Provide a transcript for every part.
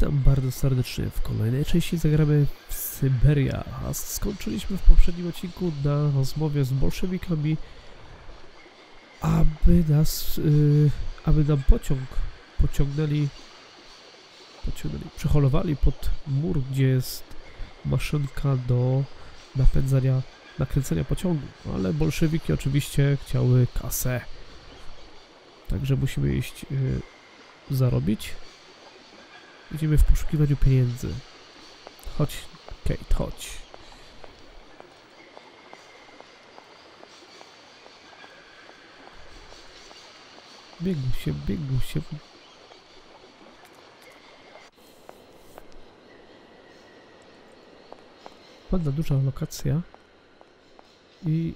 Witam bardzo serdecznie. W kolejnej części zagramy w Syberia, a skończyliśmy w poprzednim odcinku na rozmowie z bolszewikami, aby nas, yy, aby nam pociąg pociągnęli, pociągnęli, przeholowali pod mur, gdzie jest maszynka do napędzania, nakręcenia pociągu, ale bolszewiki oczywiście chciały kasę. Także musimy iść yy, zarobić. Idziemy w poszukiwaniu pieniędzy. Chodź, Kate, chodź. Biegł się, biegł się. Ładna, duża lokacja. I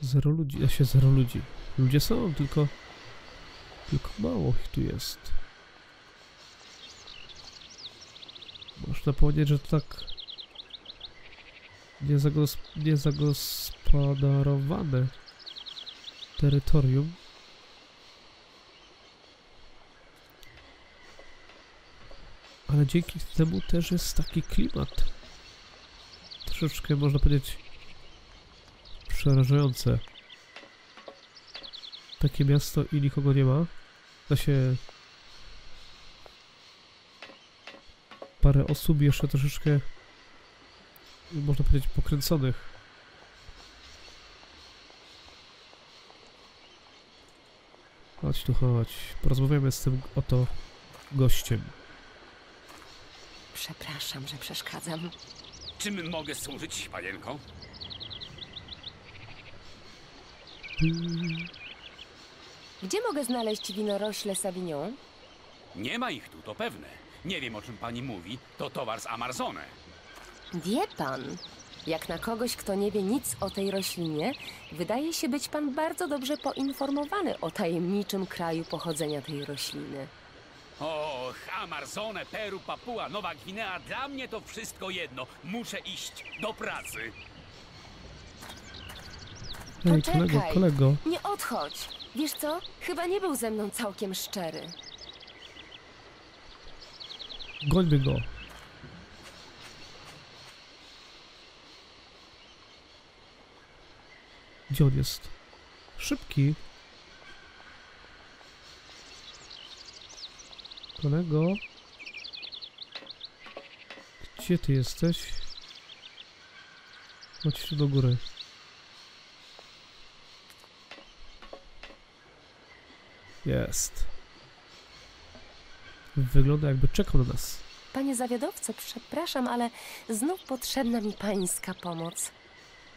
zero ludzi, ja się zero ludzi. Ludzie są, tylko tylko mało ich tu jest. Można powiedzieć, że to tak niezagos niezagospodarowane terytorium. Ale dzięki temu też jest taki klimat. Troszeczkę można powiedzieć przerażające. Takie miasto i nikogo nie ma. Da się parę osób jeszcze troszeczkę można powiedzieć pokręconych. Chodź tu, chodź. Porozmawiamy z tym oto gościem. Przepraszam, że przeszkadzam. Czym mogę służyć, panienko? Gdzie mogę znaleźć winorośle Savignon? Nie ma ich tu, to pewne. Nie wiem, o czym pani mówi. To towar z Amarzone. Wie pan, jak na kogoś, kto nie wie nic o tej roślinie, wydaje się być pan bardzo dobrze poinformowany o tajemniczym kraju pochodzenia tej rośliny. Och, Amarzone, Peru, Papua, Nowa Gwinea, dla mnie to wszystko jedno. Muszę iść do pracy. Ej, Poczekaj. kolego, kolego. Nie odchodź! Wiesz co? Chyba nie był ze mną całkiem szczery. Gońmy go. Gdzie on jest? Szybki. Kolego. Gdzie ty jesteś? Chodź tu do góry. Jest. Wygląda jakby czekał na nas. Panie zawiadowco, przepraszam, ale znów potrzebna mi pańska pomoc.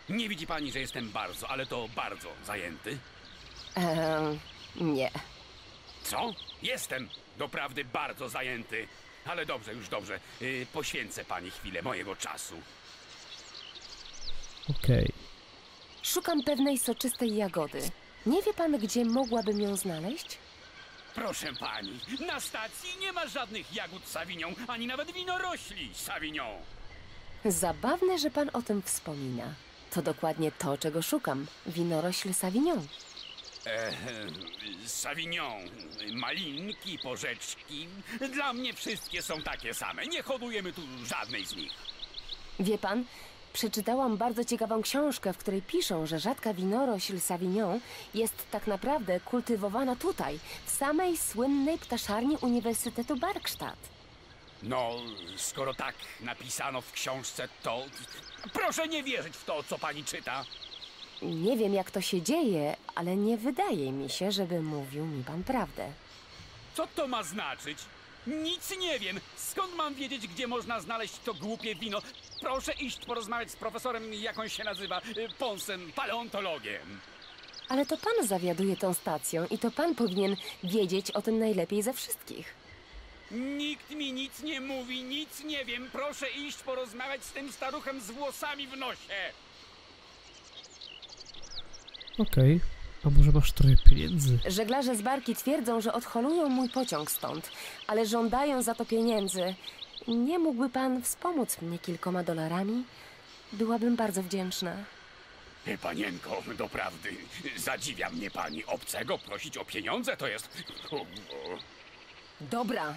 Nie widzi pani, że jestem bardzo, ale to bardzo zajęty? Ehm, nie. Co? Jestem doprawdy bardzo zajęty. Ale dobrze, już dobrze. Yy, poświęcę pani chwilę mojego czasu. Okej. Szukam pewnej soczystej jagody. Nie wie pan, gdzie mogłabym ją znaleźć? Proszę pani, na stacji nie ma żadnych jagód Savignon, ani nawet winorośli Savignon. Zabawne, że pan o tym wspomina. To dokładnie to, czego szukam. Winorośl Savignon. E, Savignon, malinki, porzeczki. Dla mnie wszystkie są takie same. Nie hodujemy tu żadnej z nich. Wie pan, przeczytałam bardzo ciekawą książkę, w której piszą, że rzadka winorośl Savignon jest tak naprawdę kultywowana tutaj, w samej słynnej ptaszarni Uniwersytetu Barkstadt. No, skoro tak napisano w książce, to proszę nie wierzyć w to, co pani czyta. Nie wiem, jak to się dzieje, ale nie wydaje mi się, żeby mówił mi pan prawdę. Co to ma znaczyć? Nic nie wiem. Skąd mam wiedzieć, gdzie można znaleźć to głupie wino? Proszę iść porozmawiać z profesorem, jak on się nazywa, y, Ponsem, paleontologiem. Ale to pan zawiaduje tą stacją i to pan powinien wiedzieć o tym najlepiej ze wszystkich. Nikt mi nic nie mówi, nic nie wiem. Proszę iść porozmawiać z tym staruchem z włosami w nosie. Okej. A może masz trochę pieniędzy? Żeglarze z barki twierdzą, że odholują mój pociąg stąd, ale żądają za to pieniędzy. Nie mógłby pan wspomóc mnie kilkoma dolarami? Byłabym bardzo wdzięczna. Panienko, doprawdy, zadziwia mnie pani. Obcego prosić o pieniądze to jest... Dobra.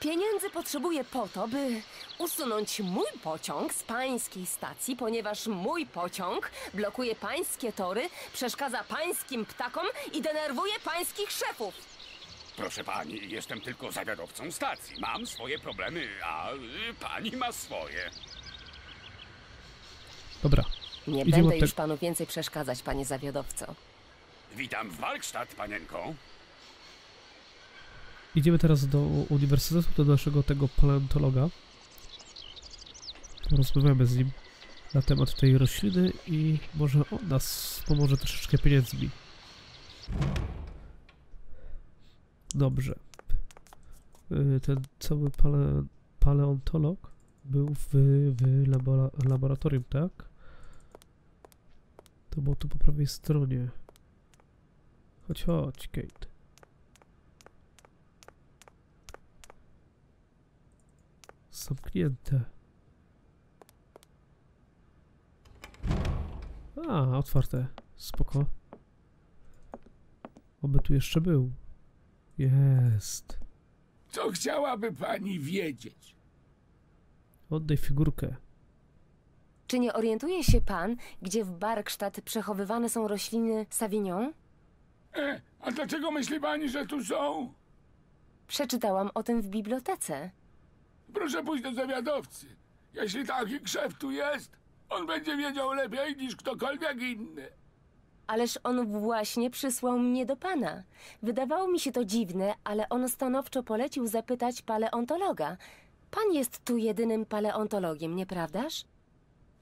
Pieniędzy potrzebuję po to, by usunąć mój pociąg z pańskiej stacji, ponieważ mój pociąg blokuje pańskie tory, przeszkadza pańskim ptakom i denerwuje pańskich szefów. Proszę pani, jestem tylko zawiadowcą stacji. Mam swoje problemy, a y, pani ma swoje. Dobra. Nie Idziemy będę od już te- panu więcej przeszkadzać, panie zawiadowco. Witam w Walkstadt, panienko. Idziemy teraz do uniwersytetu, do naszego tego paleontologa. Porozmawiamy z nim na temat tej rośliny i może on nas pomoże troszeczkę pieniędzmi. Dobrze. Y, Ten cały pale, paleontolog był w, w labora, laboratorium, tak? To było tu po prawej stronie. Chodź, chodź, Kate. Zamknięte. A, otwarte. Spoko. Oby tu jeszcze był. Jest. Co chciałaby pani wiedzieć? Oddaj figurkę. Czy nie orientuje się pan, gdzie w Barkstadt przechowywane są rośliny Savignon? E, a dlaczego myśli pani, że tu są? Przeczytałam o tym w bibliotece. Proszę pójść do zawiadowcy. Jeśli taki krzew tu jest, on będzie wiedział lepiej niż ktokolwiek inny. Ależ on właśnie przysłał mnie do pana. Wydawało mi się to dziwne, ale on stanowczo polecił zapytać paleontologa. Pan jest tu jedynym paleontologiem, nieprawdaż?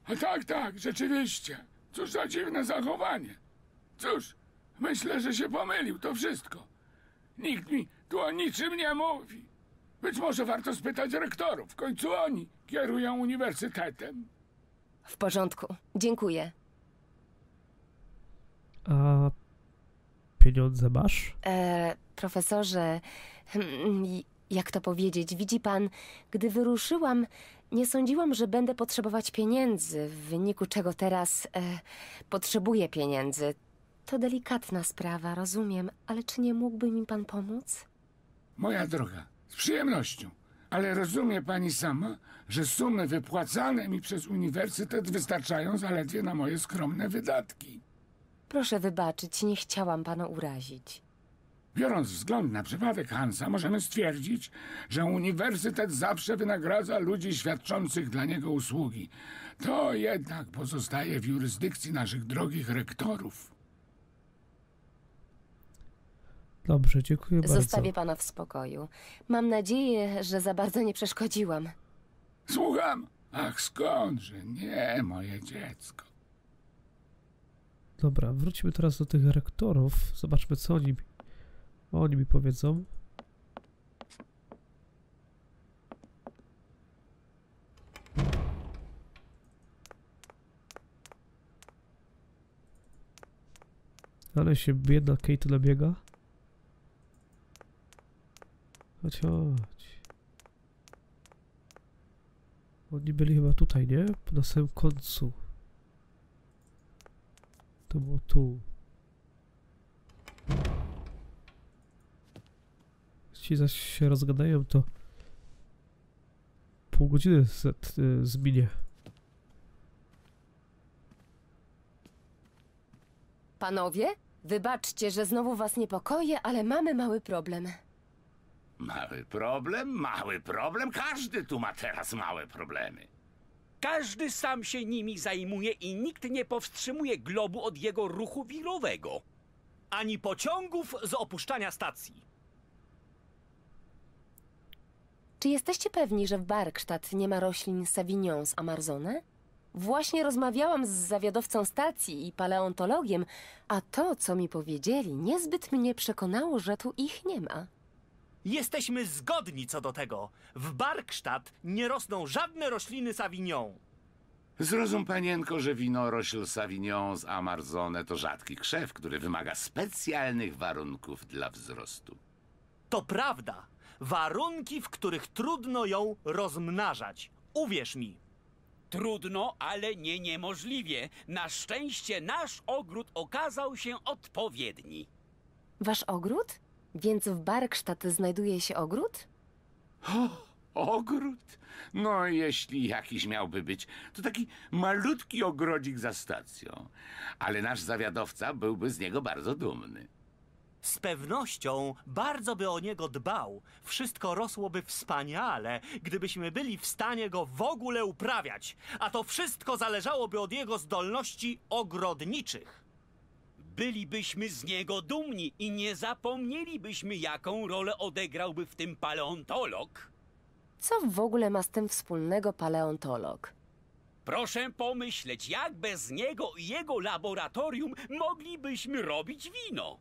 A tak, tak, rzeczywiście. Cóż za dziwne zachowanie. Cóż, myślę, że się pomylił, to wszystko. Nikt mi tu o niczym nie mówi. Być może warto spytać rektorów. W końcu oni kierują uniwersytetem. W porządku, dziękuję. A pieniądze masz? E, profesorze, hmm, jak to powiedzieć, widzi pan, gdy wyruszyłam, nie sądziłam, że będę potrzebować pieniędzy, w wyniku czego teraz e, potrzebuję pieniędzy. To delikatna sprawa, rozumiem, ale czy nie mógłby mi pan pomóc? Moja droga, z przyjemnością. Ale rozumie pani sama, że sumy wypłacane mi przez uniwersytet wystarczają zaledwie na moje skromne wydatki. Proszę wybaczyć, nie chciałam pana urazić. Biorąc wzgląd na przypadek Hansa, możemy stwierdzić, że uniwersytet zawsze wynagradza ludzi świadczących dla niego usługi. To jednak pozostaje w jurysdykcji naszych drogich rektorów. Dobrze, dziękuję bardzo. Zostawię pana w spokoju. Mam nadzieję, że za bardzo nie przeszkodziłam. Słucham? Ach, skądże? Nie, moje dziecko. Dobra, wróćmy teraz do tych rektorów. Zobaczmy, co oni, oni mi powiedzą. Ale się biedna Kate nabiega. Chodź, chodź. Oni byli chyba tutaj, nie? Na samym końcu. To było tu. Ci zaś się rozgadają, to pół godziny z, y, zminie. Panowie, wybaczcie, że znowu was niepokoję, ale mamy mały problem. Mały problem, mały problem. Każdy tu ma teraz małe problemy. Każdy sam się nimi zajmuje i nikt nie powstrzymuje globu od jego ruchu wirowego. ani pociągów z opuszczania stacji. Czy jesteście pewni, że w Barkstadt nie ma roślin Savignon z Amazony? Właśnie rozmawiałam z zawiadowcą stacji i paleontologiem, a to, co mi powiedzieli, niezbyt mnie przekonało, że tu ich nie ma. Jesteśmy zgodni co do tego. W Barkstadt nie rosną żadne rośliny Savignon. Zrozum, panienko, że winorośl Savignon z Amarzone to rzadki krzew, który wymaga specjalnych warunków dla wzrostu. To prawda. Warunki, w których trudno ją rozmnażać. Uwierz mi. Trudno, ale nie niemożliwie. Na szczęście nasz ogród okazał się odpowiedni. Wasz ogród? Więc w Barkstadt znajduje się ogród? Ogród? No, jeśli jakiś miałby być, to taki malutki ogrodzik za stacją. Ale nasz zawiadowca byłby z niego bardzo dumny. Z pewnością bardzo by o niego dbał. Wszystko rosłoby wspaniale, gdybyśmy byli w stanie go w ogóle uprawiać. A to wszystko zależałoby od jego zdolności ogrodniczych. Bylibyśmy z niego dumni i nie zapomnielibyśmy, jaką rolę odegrałby w tym paleontolog. Co w ogóle ma z tym wspólnego paleontolog? Proszę pomyśleć, jak bez niego i jego laboratorium moglibyśmy robić wino.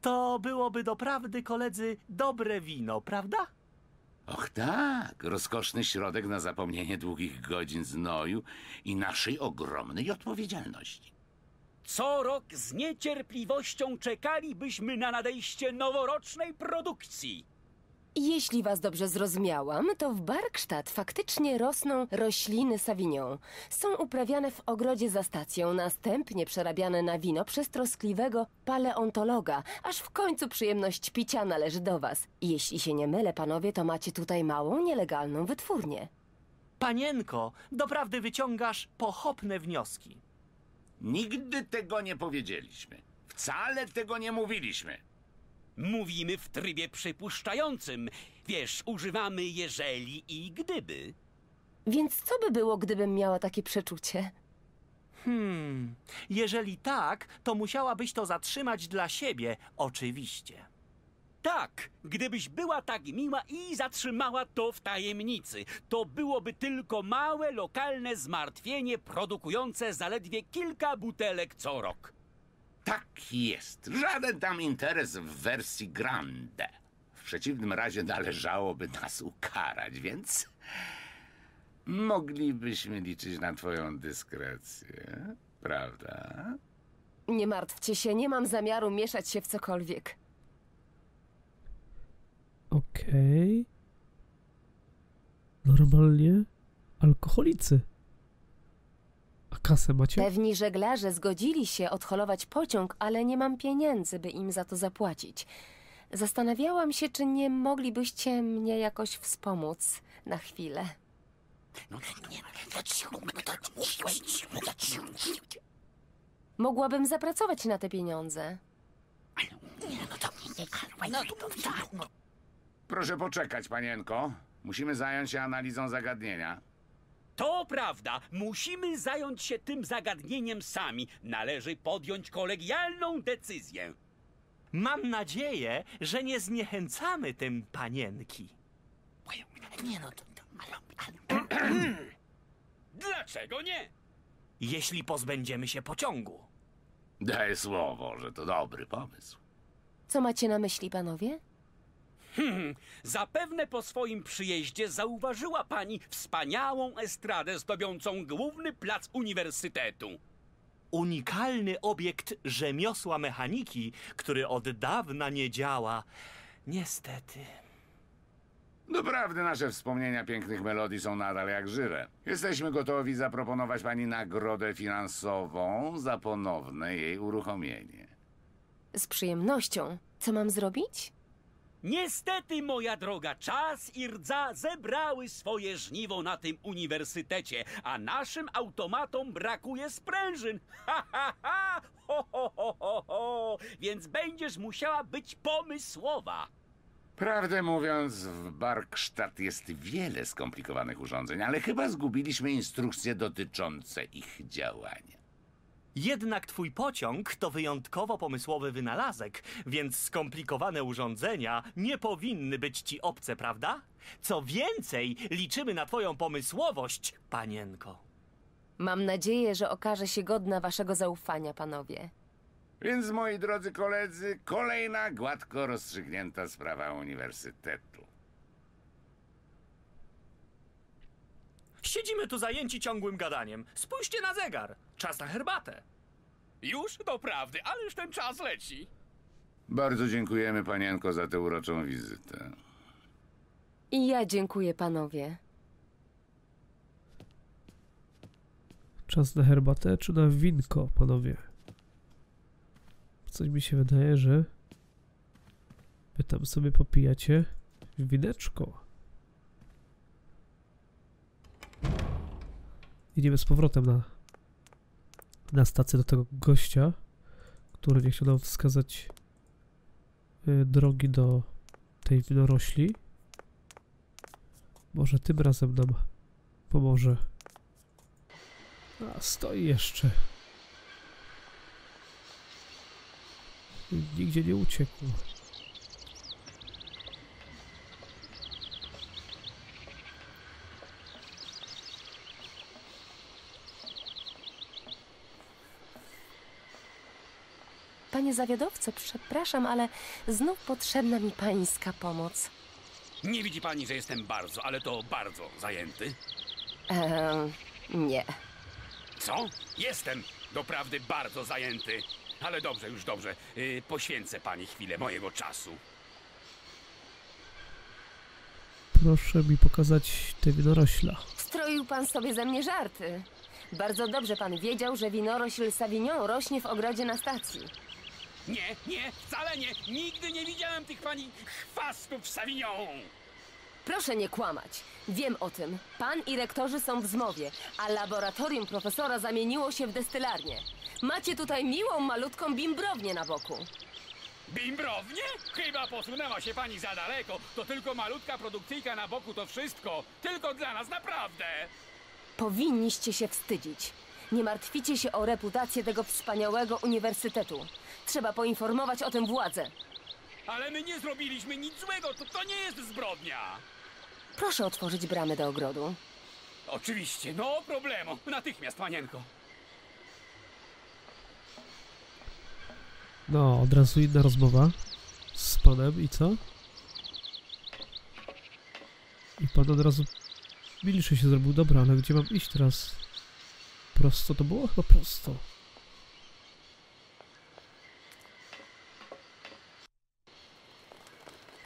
To byłoby doprawdy, koledzy, dobre wino, prawda? Och tak, rozkoszny środek na zapomnienie długich godzin znoju i naszej ogromnej odpowiedzialności. Co rok z niecierpliwością czekalibyśmy na nadejście noworocznej produkcji. Jeśli was dobrze zrozumiałam, to w Barkstadt faktycznie rosną rośliny Savignon. Są uprawiane w ogrodzie za stacją, następnie przerabiane na wino przez troskliwego paleontologa, aż w końcu przyjemność picia należy do was. Jeśli się nie mylę, panowie, to macie tutaj małą, nielegalną wytwórnię. Panienko, doprawdy wyciągasz pochopne wnioski. Nigdy tego nie powiedzieliśmy. Wcale tego nie mówiliśmy. Mówimy w trybie przypuszczającym. Wiesz, używamy jeżeli i gdyby. Więc co by było, gdybym miała takie przeczucie? Hmm, jeżeli tak, to musiałabyś to zatrzymać dla siebie, oczywiście. Tak, gdybyś była tak miła i zatrzymała to w tajemnicy, to byłoby tylko małe, lokalne zmartwienie produkujące zaledwie kilka butelek co rok. Tak jest. Żaden tam interes w wersji grande. W przeciwnym razie należałoby nas ukarać, więc moglibyśmy liczyć na twoją dyskrecję, prawda? Nie martwcie się, nie mam zamiaru mieszać się w cokolwiek. Okej. Normalnie alkoholicy. A kasę macie? Pewni żeglarze zgodzili się odholować pociąg, ale nie mam pieniędzy, by im za to zapłacić. Zastanawiałam się, czy nie moglibyście mnie jakoś wspomóc na chwilę. Mogłabym zapracować na te pieniądze. Proszę poczekać, panienko. Musimy zająć się analizą zagadnienia. To prawda, musimy zająć się tym zagadnieniem sami. Należy podjąć kolegialną decyzję. Mam nadzieję, że nie zniechęcamy tym panienki. Dlaczego nie? Jeśli pozbędziemy się pociągu. Daję słowo, że to dobry pomysł. Co macie na myśli, panowie? Hmm, zapewne po swoim przyjeździe zauważyła pani wspaniałą estradę zdobiącą główny plac uniwersytetu. Unikalny obiekt rzemiosła mechaniki, który od dawna nie działa. Niestety. Doprawdy nasze wspomnienia pięknych melodii są nadal jak żywe. Jesteśmy gotowi zaproponować pani nagrodę finansową za ponowne jej uruchomienie. Z przyjemnością. Co mam zrobić? Niestety, moja droga, czas i rdza zebrały swoje żniwo na tym uniwersytecie, a naszym automatom brakuje sprężyn. Ha, ha, ha! Ho, ho, ho, ho, ho! Więc będziesz musiała być pomysłowa. Prawdę mówiąc, w Barkstadt jest wiele skomplikowanych urządzeń, ale chyba zgubiliśmy instrukcje dotyczące ich działania. Jednak twój pociąg to wyjątkowo pomysłowy wynalazek, więc skomplikowane urządzenia nie powinny być ci obce, prawda? Co więcej, liczymy na twoją pomysłowość, panienko. Mam nadzieję, że okaże się godna waszego zaufania, panowie. Więc, moi drodzy koledzy, kolejna gładko rozstrzygnięta sprawa uniwersytetu. Siedzimy tu zajęci ciągłym gadaniem. Spójrzcie na zegar. Czas na herbatę. Już? Doprawdy, już ten czas leci. Bardzo dziękujemy, panienko, za tę uroczą wizytę. I ja dziękuję panowie. Czas na herbatę czy na winko, panowie? Coś mi się wydaje, że wy tam sobie popijacie wineczko. Idziemy z powrotem na na stację do tego gościa, który nie chciał nam wskazać y, drogi do tej winorośli. Może tym razem nam pomoże. A, stoi jeszcze. Nigdzie nie uciekł. Panie zawiadowco, przepraszam, ale znów potrzebna mi pańska pomoc. Nie widzi pani, że jestem bardzo, ale to bardzo zajęty? Eee, nie. Co? Jestem doprawdy bardzo zajęty. Ale dobrze, już dobrze. Yy, poświęcę pani chwilę mojego czasu. Proszę mi pokazać te winorośla. Stroił pan sobie ze mnie żarty. Bardzo dobrze pan wiedział, że winorośl Savignon rośnie w ogrodzie na stacji. Nie, nie, wcale nie. Nigdy nie widziałem tych pani chwastów Savignon. Proszę nie kłamać. Wiem o tym. Pan i rektorzy są w zmowie, a laboratorium profesora zamieniło się w destylarnię. Macie tutaj miłą, malutką bimbrownię na boku. Bimbrownie? Chyba posunęła się pani za daleko. To tylko malutka produkcyjka na boku, to wszystko. Tylko dla nas, naprawdę. Powinniście się wstydzić. Nie martwicie się o reputację tego wspaniałego uniwersytetu. Trzeba poinformować o tym władzę. Ale my nie zrobiliśmy nic złego. To, to nie jest zbrodnia. Proszę otworzyć bramy do ogrodu. Oczywiście, no problemu. Natychmiast, panienko. No, od razu inna rozmowa z panem i co? I pan od razu milszy się zrobił. Dobra, ale gdzie mam iść teraz? Prosto to było? Chyba prosto.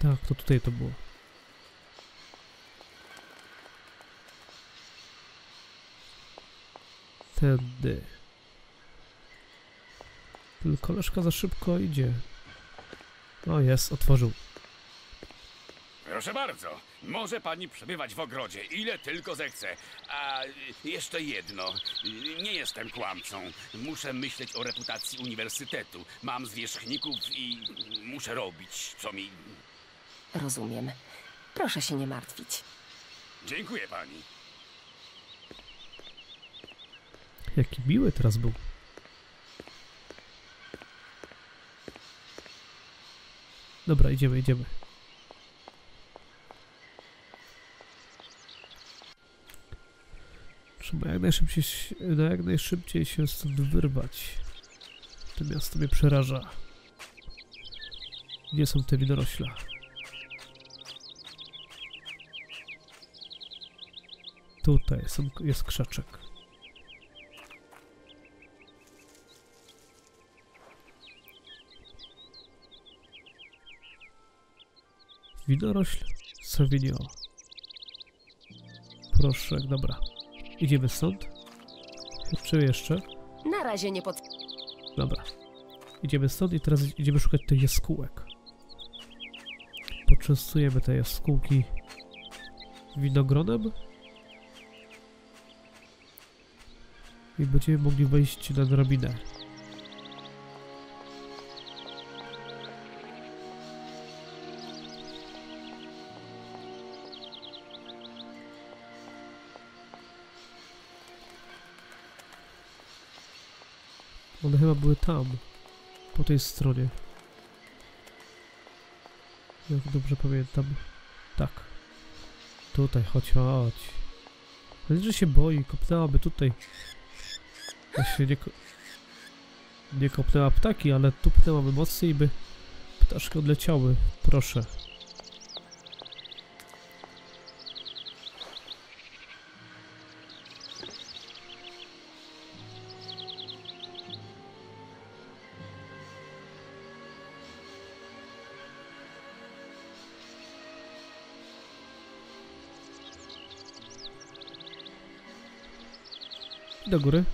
Tak, to tutaj to było. Tędy. Tylko koleżka za szybko idzie. O, jest, otworzył. Proszę bardzo, może pani przebywać w ogrodzie, ile tylko zechce. A jeszcze jedno, nie jestem kłamcą. Muszę myśleć o reputacji uniwersytetu. Mam zwierzchników i muszę robić, co mi... Rozumiem. Proszę się nie martwić. Dziękuję pani. Jaki miły teraz był. Dobra, idziemy, idziemy. Trzeba jak najszybciej, się- no jak najszybciej się stąd wyrwać. To miasto mnie przeraża. Gdzie są te winorośla? Tutaj są, jest krzaczek. Winorośl Sauvignon. Proszę, dobra. Idziemy stąd? Czy jeszcze? Na razie nie pod... Dobra. Idziemy stąd i teraz idziemy szukać tych jaskółek. Poczęstujemy te jaskółki winogronem. I będziemy mogli wejść na drabinę. One chyba były tam, po tej stronie. Jak dobrze pamiętam. Tak. Tutaj, chodź, chodź. Ale że się boi, kopnęłaby tutaj. Właśnie nie, nie kopnęła ptaki, ale tupnęłaby mocniej by ptaszki odleciały. Proszę. Do góry.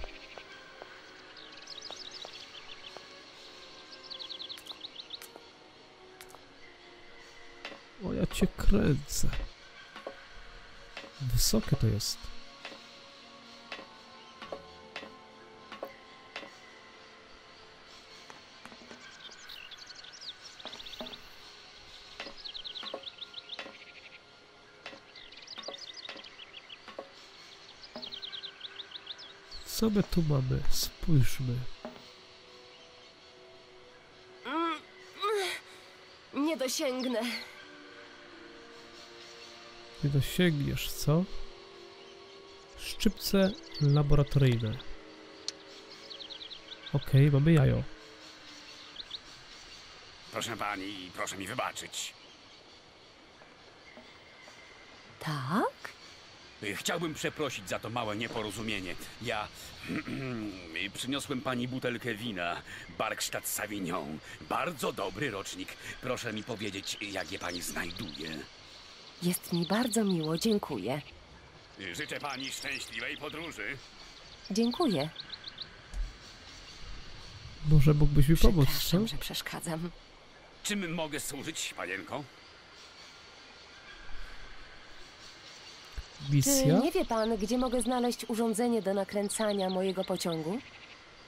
kręcę. Wysokie to jest. Co my tu mamy? Spójrzmy. Mm, mm, nie dosięgnę. Nie dosięgniesz, co? Szczypce laboratoryjne. Okej, mamy jajo. Proszę pani, proszę mi wybaczyć. Tak? Chciałbym przeprosić za to małe nieporozumienie. Ja przyniosłem pani butelkę wina, Barkstadt Savignon. Bardzo dobry rocznik. Proszę mi powiedzieć, jak je pani znajduje. Jest mi bardzo miło, dziękuję. Życzę pani szczęśliwej podróży. Dziękuję. Może mógłbyś mi pomóc, co? Przepraszam, że przeszkadzam. Czym mogę służyć, panienko? Czy Misja? nie wie pan, gdzie mogę znaleźć urządzenie do nakręcania mojego pociągu?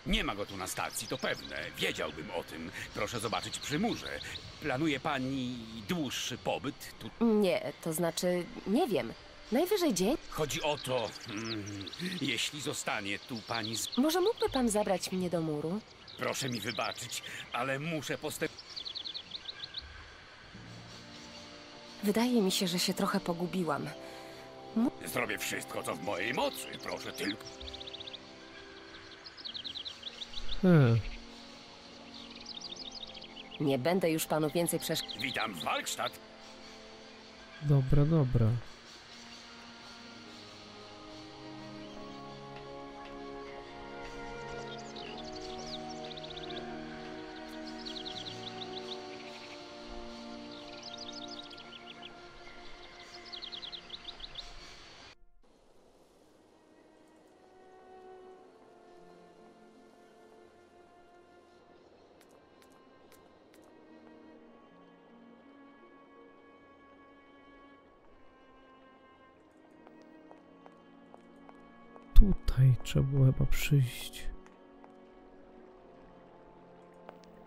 Nie ma go tu na stacji, to pewne. Wiedziałbym o tym. Proszę zobaczyć przy murze. Planuje pani dłuższy pobyt tu? Nie, to znaczy, nie wiem. Najwyżej dzień. Chodzi o to, mm, jeśli zostanie tu pani z... Może mógłby pan zabrać mnie do muru? Proszę mi wybaczyć, ale muszę postęp... Wydaje mi się, że się trochę pogubiłam. Zrobię wszystko, co w mojej mocy. Proszę tylko... E, Nie będę już panu więcej przesz... Witam w Walkstadt. dobra, dobra. Trzeba było chyba przyjść.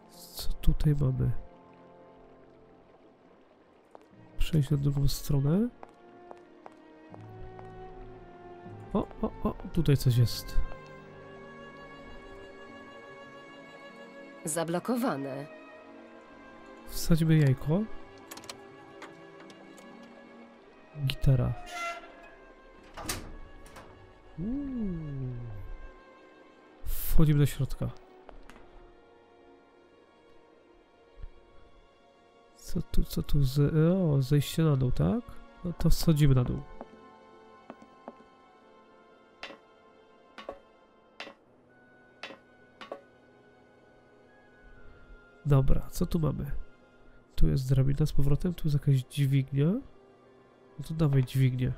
Co tutaj mamy? Przejść na drugą stronę. O, o, o, tutaj coś jest. Zablokowane. Wsadźmy jajko. Gitara. Wchodzimy do środka. Co tu, co tu? Z... O, zejście na dół, tak? No to schodzimy na dół. Dobra, co tu mamy? Tu jest drabina z powrotem, tu jest jakaś dźwignia. No to dawaj dźwignię.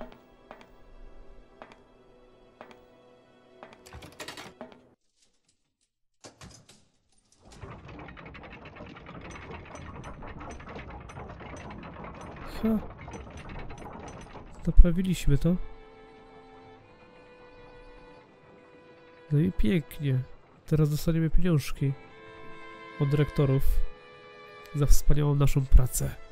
Naprawiliśmy to. No i pięknie. Teraz dostaniemy pieniążki od dyrektorów za wspaniałą naszą pracę.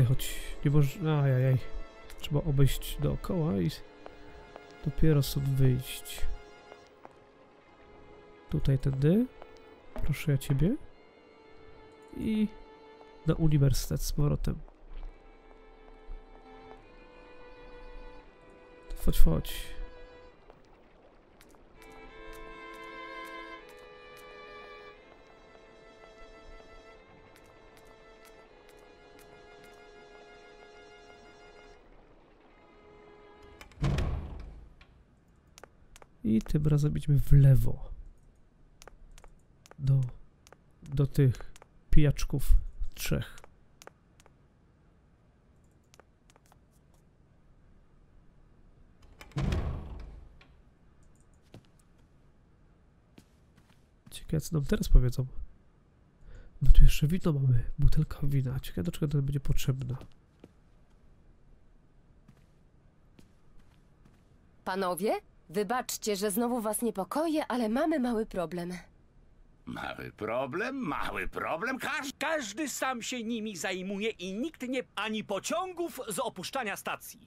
Tutaj chodź. Nie można. Ajajaj. Trzeba obejść dookoła i dopiero stąd wyjść. Tutaj tędy. Proszę ja ciebie. I na uniwersytet z powrotem. Chodź, chodź. Tym razem idźmy w lewo. Do, do tych pijaczków trzech. Ciekawe co nam teraz powiedzą. My tu jeszcze wino mamy. Butelka wina. Ciekawe, do czego to będzie potrzebna. Panowie, wybaczcie, że znowu was niepokoję, ale mamy mały problem. Mały problem, mały problem, każdy. Każdy sam się nimi zajmuje i nikt nie... Ani pociągów z opuszczania stacji.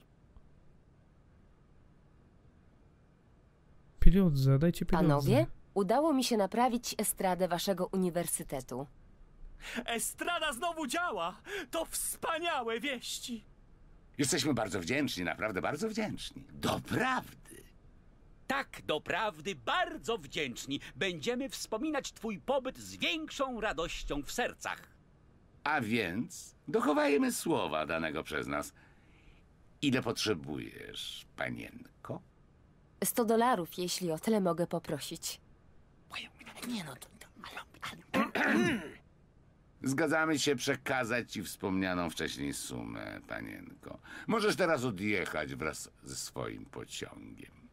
Pieniądze, dajcie pieniądze. Panowie, udało mi się naprawić estradę waszego uniwersytetu. Estrada znowu działa! To wspaniałe wieści! Jesteśmy bardzo wdzięczni, naprawdę bardzo wdzięczni. Doprawdy. Tak, doprawdy bardzo wdzięczni. Będziemy wspominać twój pobyt z większą radością w sercach. A więc dochowajmy słowa danego przez nas. Ile potrzebujesz, panienko? 100 dolarów, jeśli o tyle mogę poprosić. Zgadzamy się przekazać ci wspomnianą wcześniej sumę, panienko. Możesz teraz odjechać wraz ze swoim pociągiem.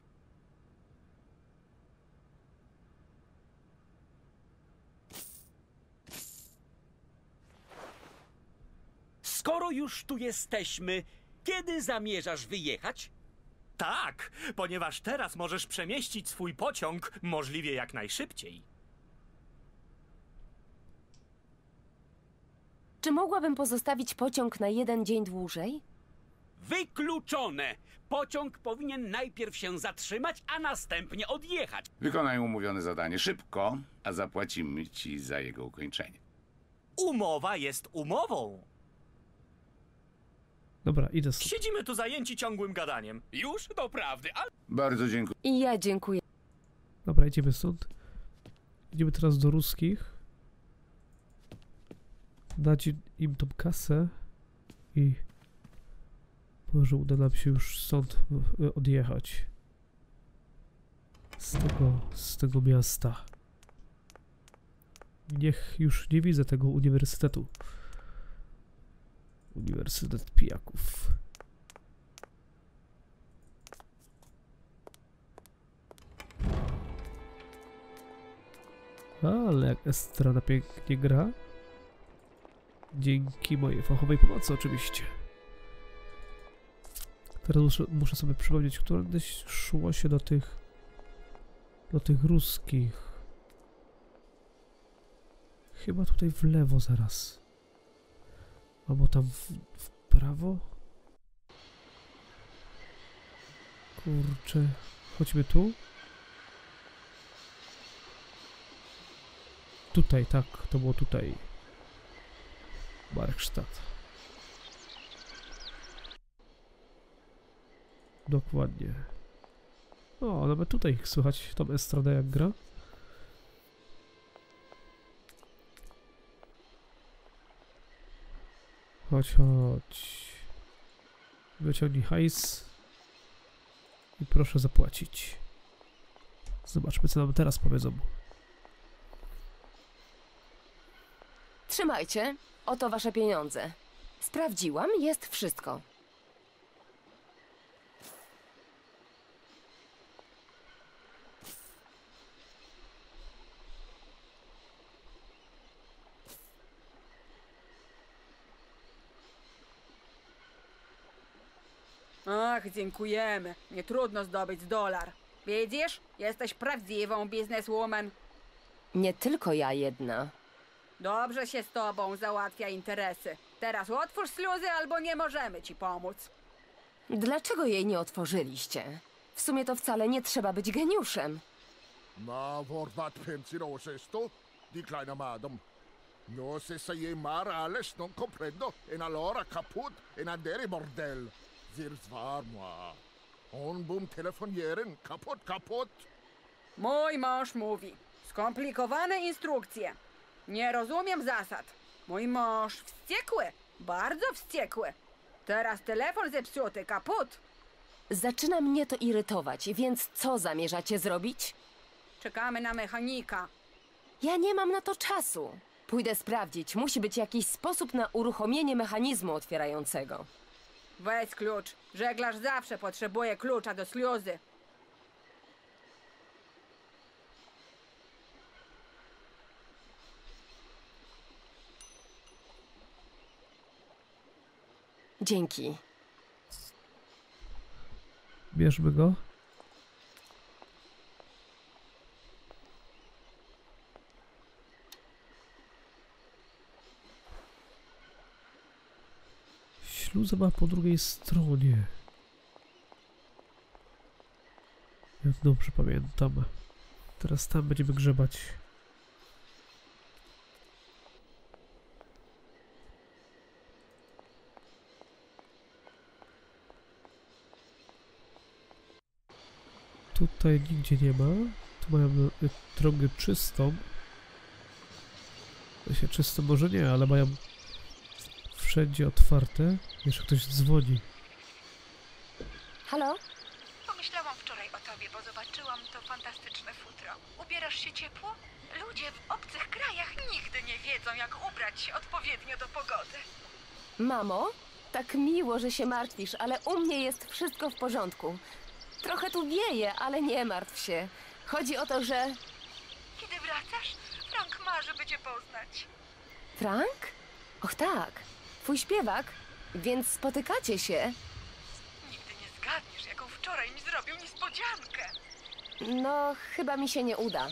Skoro już tu jesteśmy, kiedy zamierzasz wyjechać? Tak, ponieważ teraz możesz przemieścić swój pociąg możliwie jak najszybciej. Czy mogłabym pozostawić pociąg na jeden dzień dłużej? Wykluczone! Pociąg powinien najpierw się zatrzymać, a następnie odjechać. Wykonaj umówione zadanie szybko, a zapłacimy ci za jego ukończenie. Umowa jest umową. Dobra, idę stąd. Siedzimy tu zajęci ciągłym gadaniem. Już doprawdy, ale Bardzo dziękuję. I ja dziękuję. Dobra, idziemy stąd. Idziemy teraz do ruskich. Dać im tą kasę i może uda nam się już stąd odjechać. Z tego, z tego miasta. Niech już nie widzę tego uniwersytetu. Uniwersytet pijaków. Ale jak Estrada pięknie gra. Dzięki mojej fachowej pomocy oczywiście. Teraz muszę, muszę sobie przypomnieć, którędyś szło się do tych... do tych ruskich. Chyba tutaj w lewo zaraz. Albo tam w, w prawo? Kurczę. Chodźmy tu. Tutaj, tak, to było tutaj. Markstadt. Dokładnie. O, nawet tutaj słychać tą estradę jak gra. Chodź, chodź. Wyciągnij hajs. I proszę zapłacić. Zobaczmy, co nam teraz powiedzą. Trzymajcie, oto wasze pieniądze. Sprawdziłam, jest wszystko. Ach, dziękujemy. Nie trudno zdobyć dolar. Widzisz? Jesteś prawdziwą bizneswoman. Nie tylko ja jedna. Dobrze się z tobą załatwia interesy. Teraz otwórz śluzy albo nie możemy ci pomóc. Dlaczego jej nie otworzyliście? W sumie to wcale nie trzeba być geniuszem. Ma var vad pensinos esto, di kleina madam. No se say mar alles non comprendo en allora kaput en andere bordel. Wir zwar moi. On bum telefonieren, kaput, kaput. Mój mąż mówi. Skomplikowane instrukcje. Nie rozumiem zasad. Mój mąż wściekły. Bardzo wściekły. Teraz telefon zepsuty, kaput. Zaczyna mnie to irytować, więc co zamierzacie zrobić? Czekamy na mechanika. Ja nie mam na to czasu. Pójdę sprawdzić. Musi być jakiś sposób na uruchomienie mechanizmu otwierającego. Weź klucz. Żeglarz zawsze potrzebuje klucza do śluzy. Dzięki. Bierzmy go. Śluza ma po drugiej stronie. Jak dobrze pamiętam. Teraz tam będziemy grzebać. Tutaj nigdzie nie ma. Tu mają y, drogę czystą. Się czysto może nie, ale mają wszędzie otwarte. Jeszcze ktoś dzwoni. Halo? Pomyślałam wczoraj o tobie, bo zobaczyłam to fantastyczne futro. Ubierasz się ciepło? Ludzie w obcych krajach nigdy nie wiedzą, jak ubrać się odpowiednio do pogody. Mamo? Tak miło, że się martwisz, ale u mnie jest wszystko w porządku. Trochę tu wieje, ale nie martw się. Chodzi o to, że... Kiedy wracasz, Frank marzy, by cię poznać. Frank? Och tak, twój śpiewak. Więc spotykacie się? Nigdy nie zgadniesz, jaką wczoraj mi zrobił niespodziankę. No, chyba mi się nie uda.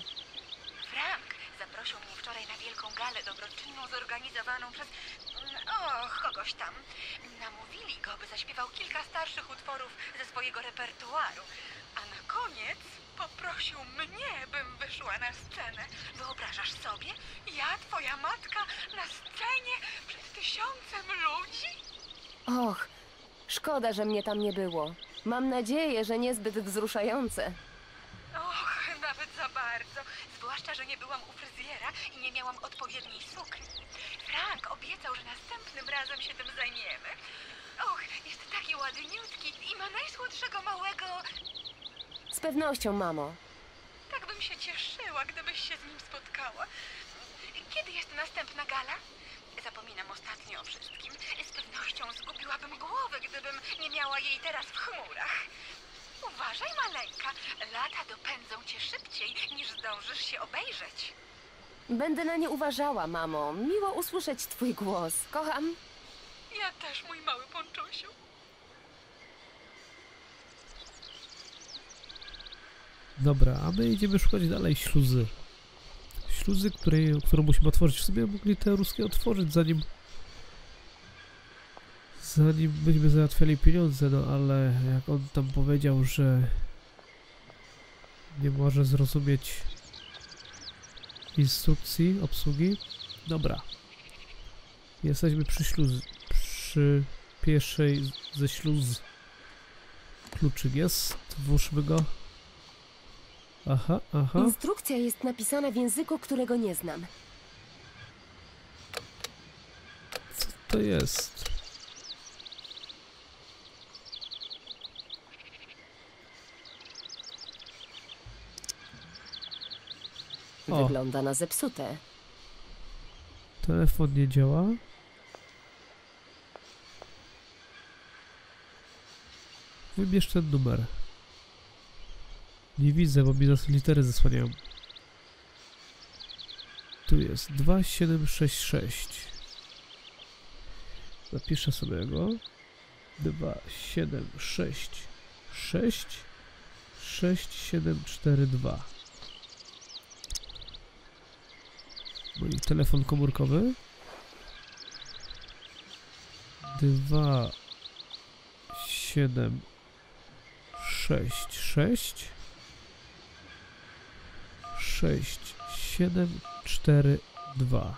Frank zaprosił mnie wczoraj na wielką galę dobroczynną zorganizowaną przez... Och, kogoś tam. Namówili go, by zaśpiewał kilka starszych utworów ze swojego repertuaru. A na koniec poprosił mnie, bym wyszła na scenę. Wyobrażasz sobie? Ja, twoja matka, na scenie przed tysiącem ludzi? Och, szkoda, że mnie tam nie było. Mam nadzieję, że niezbyt wzruszające. Och, nawet za bardzo. Zwłaszcza, że nie byłam u fryzjera i nie miałam odpowiedniej sukni. Frank obiecał, że następnym razem się tym zajmiemy. Och, jest taki ładniutki i ma najsłodszego małego... Z pewnością, mamo. Tak bym się cieszyła, gdybyś się z nim spotkała. Kiedy jest następna gala? Zapominam ostatnio o wszystkim. Z pewnością zgubiłabym głowę, gdybym nie miała jej teraz w chmurach. Uważaj, maleńka. Lata dopędzą cię szybciej, niż zdążysz się obejrzeć. Będę na nie uważała, mamo. Miło usłyszeć twój głos. Kocham. Ja też, mój mały ponczusiu. Dobra, a my idziemy szukać dalej śluzy. Śluzy, której, którą musimy otworzyć. W sumie mogli te ruskie otworzyć zanim... Zanim byśmy załatwiali pieniądze, no ale jak on tam powiedział, że nie może zrozumieć instrukcji obsługi. Dobra. Jesteśmy przy śluz... przy pierwszej ze śluz. Kluczyk jest. Włóżmy go. Aha, aha. Instrukcja jest napisana w języku, którego nie znam. Co to jest? O. Wygląda na zepsute. Telefon nie działa. Wybierz ten numer. Nie widzę, bo mi nas litery zasłaniają. Tu jest 2766. Zapiszę sobie go. 2766 6742. Mój telefon komórkowy. 2 7 6 6 6 7 4 2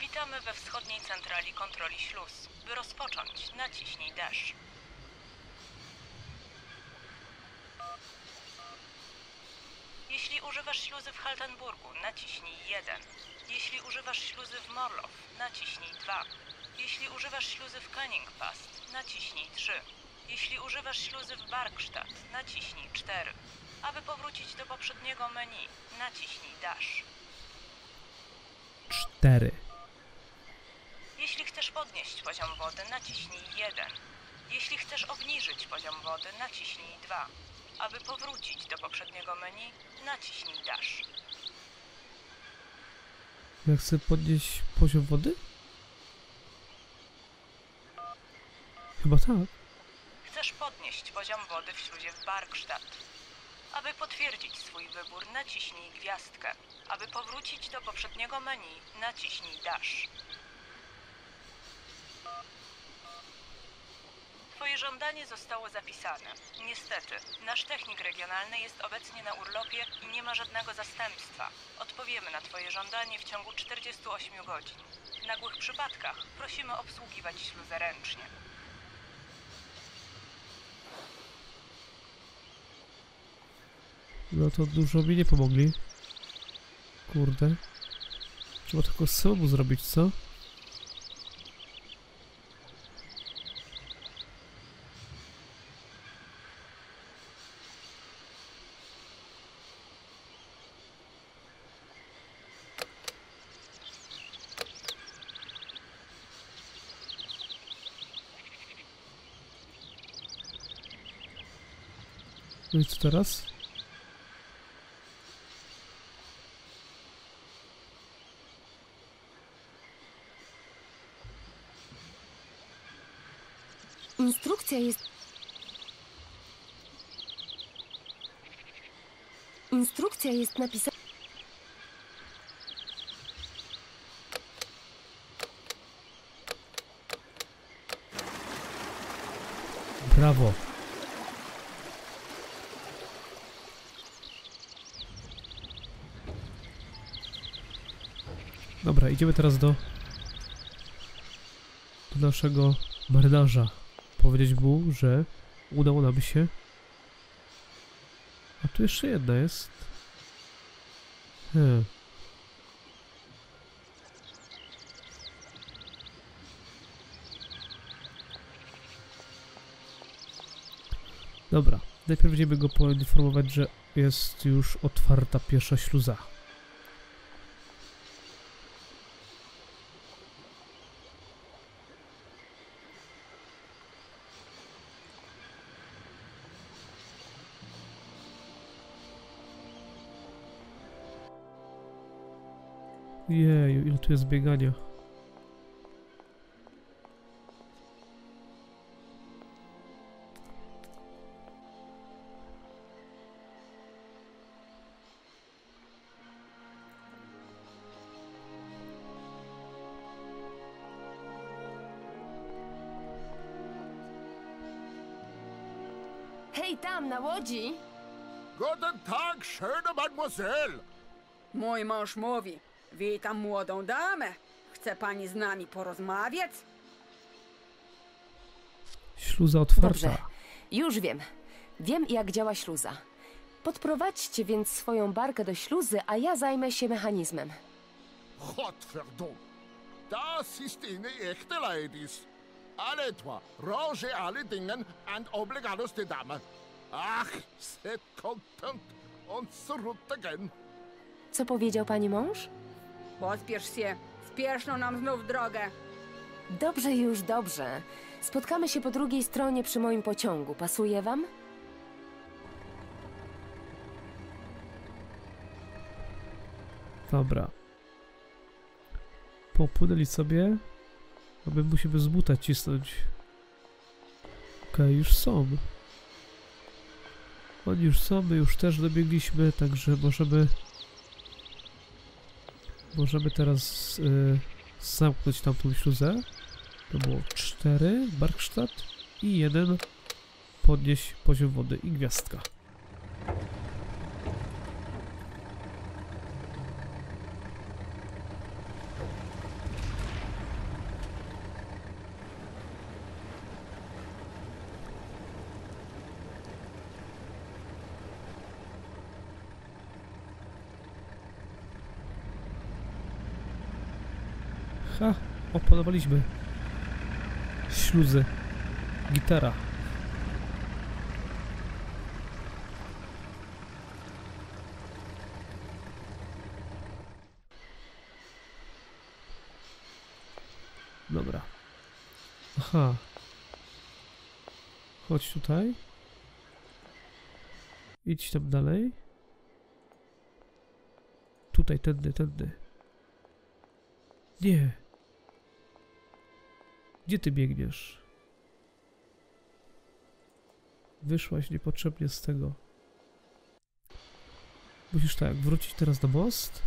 Witamy we wschodniej centrali kontroli śluz. By rozpocząć, naciśnij dash. Jeśli używasz śluzy w Haltenburgu, naciśnij 1. Jeśli używasz śluzy w Morlow, naciśnij 2. Jeśli używasz śluzy w Königpast, naciśnij 3. Jeśli używasz śluzy w Barkstadt, naciśnij 4. Aby powrócić do poprzedniego menu, naciśnij dash. 4 Jeśli chcesz podnieść poziom wody, naciśnij 1. Jeśli chcesz obniżyć poziom wody, naciśnij 2. Aby powrócić do poprzedniego menu, naciśnij dash. Chcę podnieść poziom wody? Chyba tak. Chcesz podnieść poziom wody w śluzie w Barkstadt. Aby potwierdzić swój wybór, naciśnij gwiazdkę. Aby powrócić do poprzedniego menu, naciśnij dash. Twoje żądanie zostało zapisane. Niestety, nasz technik regionalny jest obecnie na urlopie i nie ma żadnego zastępstwa. Odpowiemy na Twoje żądanie w ciągu 48 godzin. W nagłych przypadkach prosimy obsługiwać śluzę ręcznie. No to dużo mi nie pomogli. Kurde. Trzeba tylko samemu zrobić, co? No i co teraz? Jest. Instrukcja jest napisana. Brawo. Dobra, idziemy teraz do, do naszego marynarza. Powiedzieć mu, że udało nam się. A tu jeszcze jedna jest. Hmm. Dobra, najpierw będziemy go poinformować, że jest już otwarta pierwsza śluza. Jeju, ile tu jest biegania. Hej, tam, na łodzi! Guten Tag, schöne Mademoiselle. Mój mąż mówi, witam młodą damę. Chce pani z nami porozmawiać? Śluza otwarta. Dobrze, już wiem. Wiem, jak działa śluza. Podprowadźcie więc swoją barkę do śluzy, a ja zajmę się mechanizmem. Godverdomme. Das ist eine echte Ladies. Alle toi, range alle Dingen and obligados de Dame. Ach, c'est content und zurück again. Co powiedział pani mąż? Pospiesz się, spieszną nam znów drogę. Dobrze, już dobrze. Spotkamy się po drugiej stronie przy moim pociągu. Pasuje wam? Dobra. Popłynęli sobie. A my musimy z buta cisnąć. Okej, już są. Oni już są, my już też dobiegliśmy, także możemy... Możemy teraz y, zamknąć tamtą śluzę. To było 4, Barkstadt i jeden podnieść poziom wody i gwiazdka. Ha, opanowaliśmy. Śluzy. Gitara. Dobra. Aha. Chodź tutaj. Idź tam dalej. Tutaj, tędy, tędy. Nie. Gdzie ty biegniesz? Wyszłaś niepotrzebnie z tego. Musisz tak, wrócić teraz na most.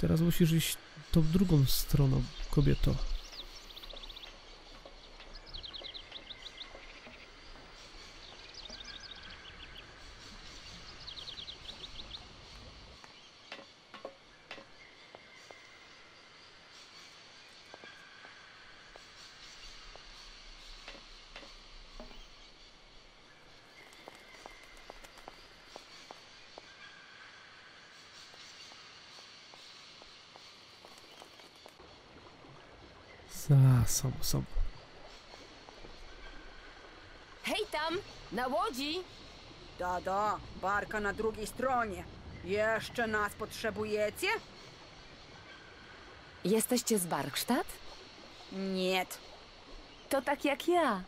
Teraz musisz iść tą drugą stroną, kobieto. Za, są, są. Hej tam, na łodzi! Da, da, barka na drugiej stronie. Jeszcze nas potrzebujecie? Jesteście z Barkstadt? Nie. To tak jak ja.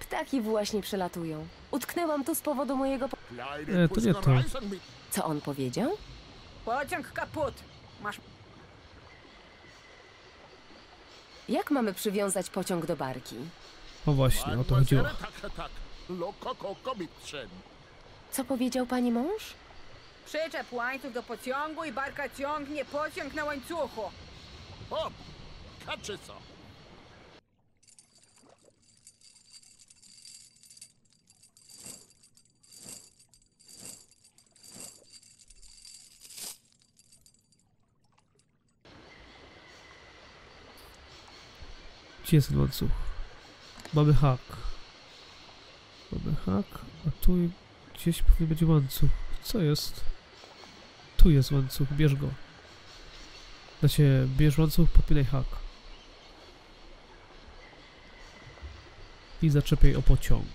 Ptaki właśnie przelatują. Utknęłam tu z powodu mojego... Po... Kleine E, to nie to. Co on powiedział? Pociąg kaput. Masz Jak mamy przywiązać pociąg do barki? O właśnie, o to chodziło. Tak, tak. Mitchen. Co powiedział pani mąż? przyczep łańcuch do pociągu i barka ciągnie pociąg na łańcuchu. Hop, kaczyca. Gdzie jest łańcuch? Mamy hak. Mamy hak, a tu gdzieś powinien być łańcuch. Co jest? Tu jest łańcuch, bierz go. Znaczy, bierz łańcuch, podpinaj hak. I zaczepiaj o pociąg.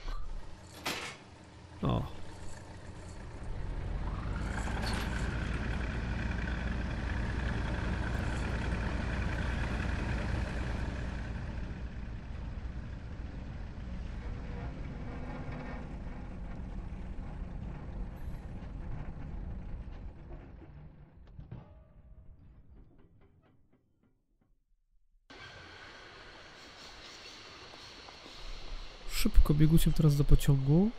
O. Szybko bieguciem teraz do pociągu.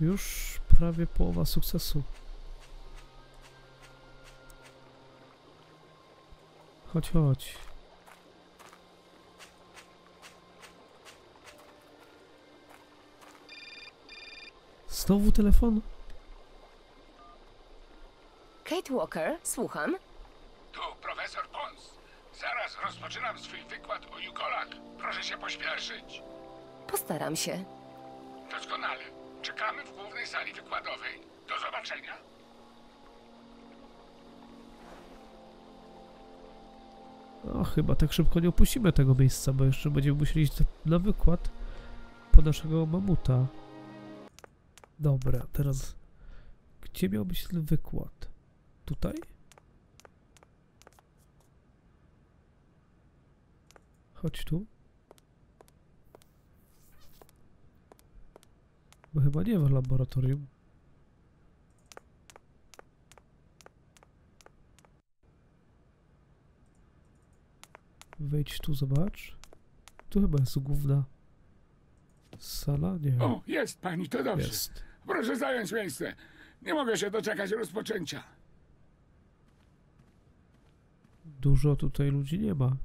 Już prawie połowa sukcesu. Chodź, chodź. Znowu telefon? Kate Walker, słucham. Tu profesor Pons. Zaraz rozpoczynam swój wykład o Jukolach. Proszę się pośpieszyć. Postaram się. Doskonale. Czekamy w głównej sali wykładowej. Do zobaczenia. O, chyba tak szybko nie opuścimy tego miejsca, bo jeszcze będziemy musieli iść na wykład po naszego mamuta. Dobra, teraz gdzie miał być ten wykład? Tutaj? Chodź tu. Bo chyba nie w laboratorium. Wejdź tu, zobacz. Tu chyba jest główna sala? Nie. O, jest pani, to dobrze. Jest. Proszę zająć miejsce. Nie mogę się doczekać rozpoczęcia. Dużo tutaj ludzi nie ma.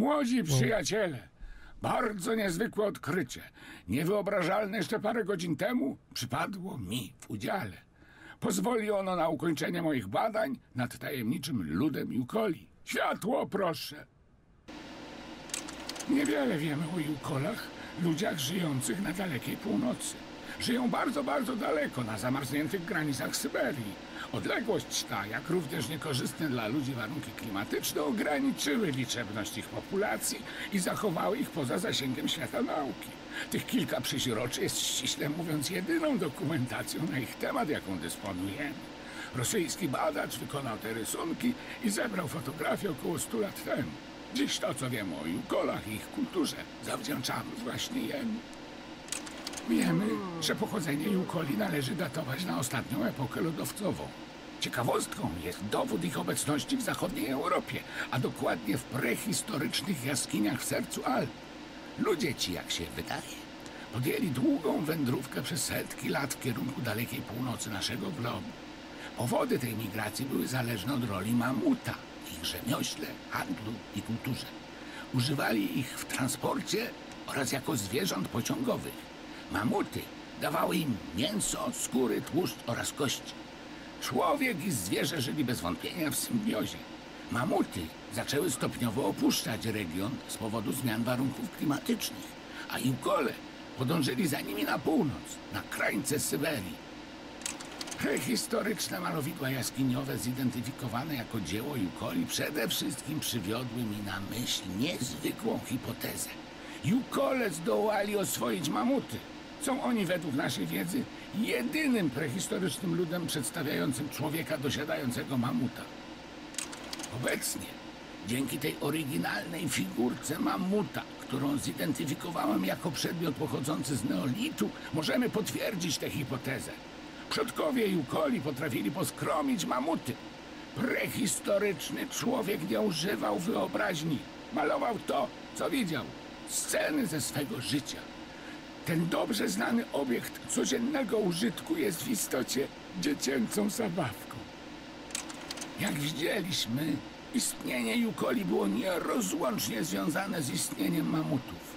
Młodzi przyjaciele, bardzo niezwykłe odkrycie. Niewyobrażalne jeszcze parę godzin temu przypadło mi w udziale. Pozwoli ono na ukończenie moich badań nad tajemniczym ludem Jukoli. Światło, proszę. Niewiele wiemy o Jukolach, ludziach żyjących na dalekiej północy. Żyją bardzo, bardzo daleko, na zamarzniętych granicach Syberii. Odległość ta, jak również niekorzystne dla ludzi warunki klimatyczne, ograniczyły liczebność ich populacji i zachowały ich poza zasięgiem świata nauki. Tych kilka przeźroczy jest ściśle mówiąc jedyną dokumentacją na ich temat, jaką dysponujemy. Rosyjski badacz wykonał te rysunki i zebrał fotografię około 100 lat temu. Dziś to, co wiem o Jukolach i ich kulturze, zawdzięczamy właśnie jemu. Wiemy, że pochodzenie Jukoli należy datować na ostatnią epokę lodowcową. Ciekawostką jest dowód ich obecności w zachodniej Europie, a dokładnie w prehistorycznych jaskiniach w sercu Alp. Ludzie ci, jak się wydaje, podjęli długą wędrówkę przez setki lat w kierunku dalekiej północy naszego globu. Powody tej migracji były zależne od roli mamuta, ich rzemiośle, handlu i kulturze. Używali ich w transporcie oraz jako zwierząt pociągowych. Mamuty dawały im mięso, skóry, tłuszcz oraz kości. Człowiek i zwierzę żyli bez wątpienia w symbiozie. Mamuty zaczęły stopniowo opuszczać region z powodu zmian warunków klimatycznych, a Jukole podążyli za nimi na północ, na krańce Syberii. Prehistoryczne malowidła jaskiniowe zidentyfikowane jako dzieło Jukoli przede wszystkim przywiodły mi na myśl niezwykłą hipotezę. Jukole zdołali oswoić mamuty. Są oni według naszej wiedzy jedynym prehistorycznym ludem przedstawiającym człowieka dosiadającego mamuta. Obecnie, dzięki tej oryginalnej figurce mamuta, którą zidentyfikowałem jako przedmiot pochodzący z neolitu, możemy potwierdzić tę hipotezę. Przodkowie Jukoli potrafili poskromić mamuty. Prehistoryczny człowiek nie używał wyobraźni. Malował to, co widział. Sceny ze swego życia. Ten dobrze znany obiekt codziennego użytku jest w istocie dziecięcą zabawką. Jak widzieliśmy, istnienie Jukoli było nierozłącznie związane z istnieniem mamutów.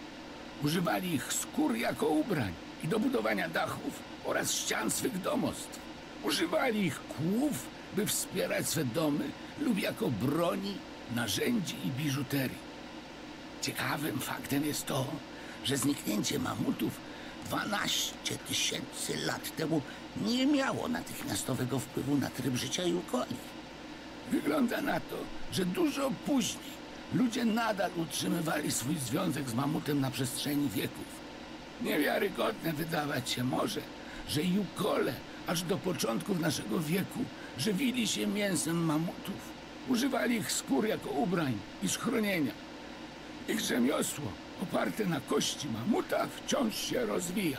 Używali ich skór jako ubrań i do budowania dachów oraz ścian swych domostw. Używali ich kłów, by wspierać swe domy lub jako broni, narzędzi i biżuterii. Ciekawym faktem jest to, że zniknięcie mamutów 12 tysięcy lat temu nie miało natychmiastowego wpływu na tryb życia Jukoli. Wygląda na to, że dużo później ludzie nadal utrzymywali swój związek z mamutem na przestrzeni wieków. Niewiarygodne wydawać się może, że Jukole aż do początków naszego wieku żywili się mięsem mamutów. Używali ich skór jako ubrań i schronienia. Ich rzemiosło, oparte na kości mamuta, wciąż się rozwija.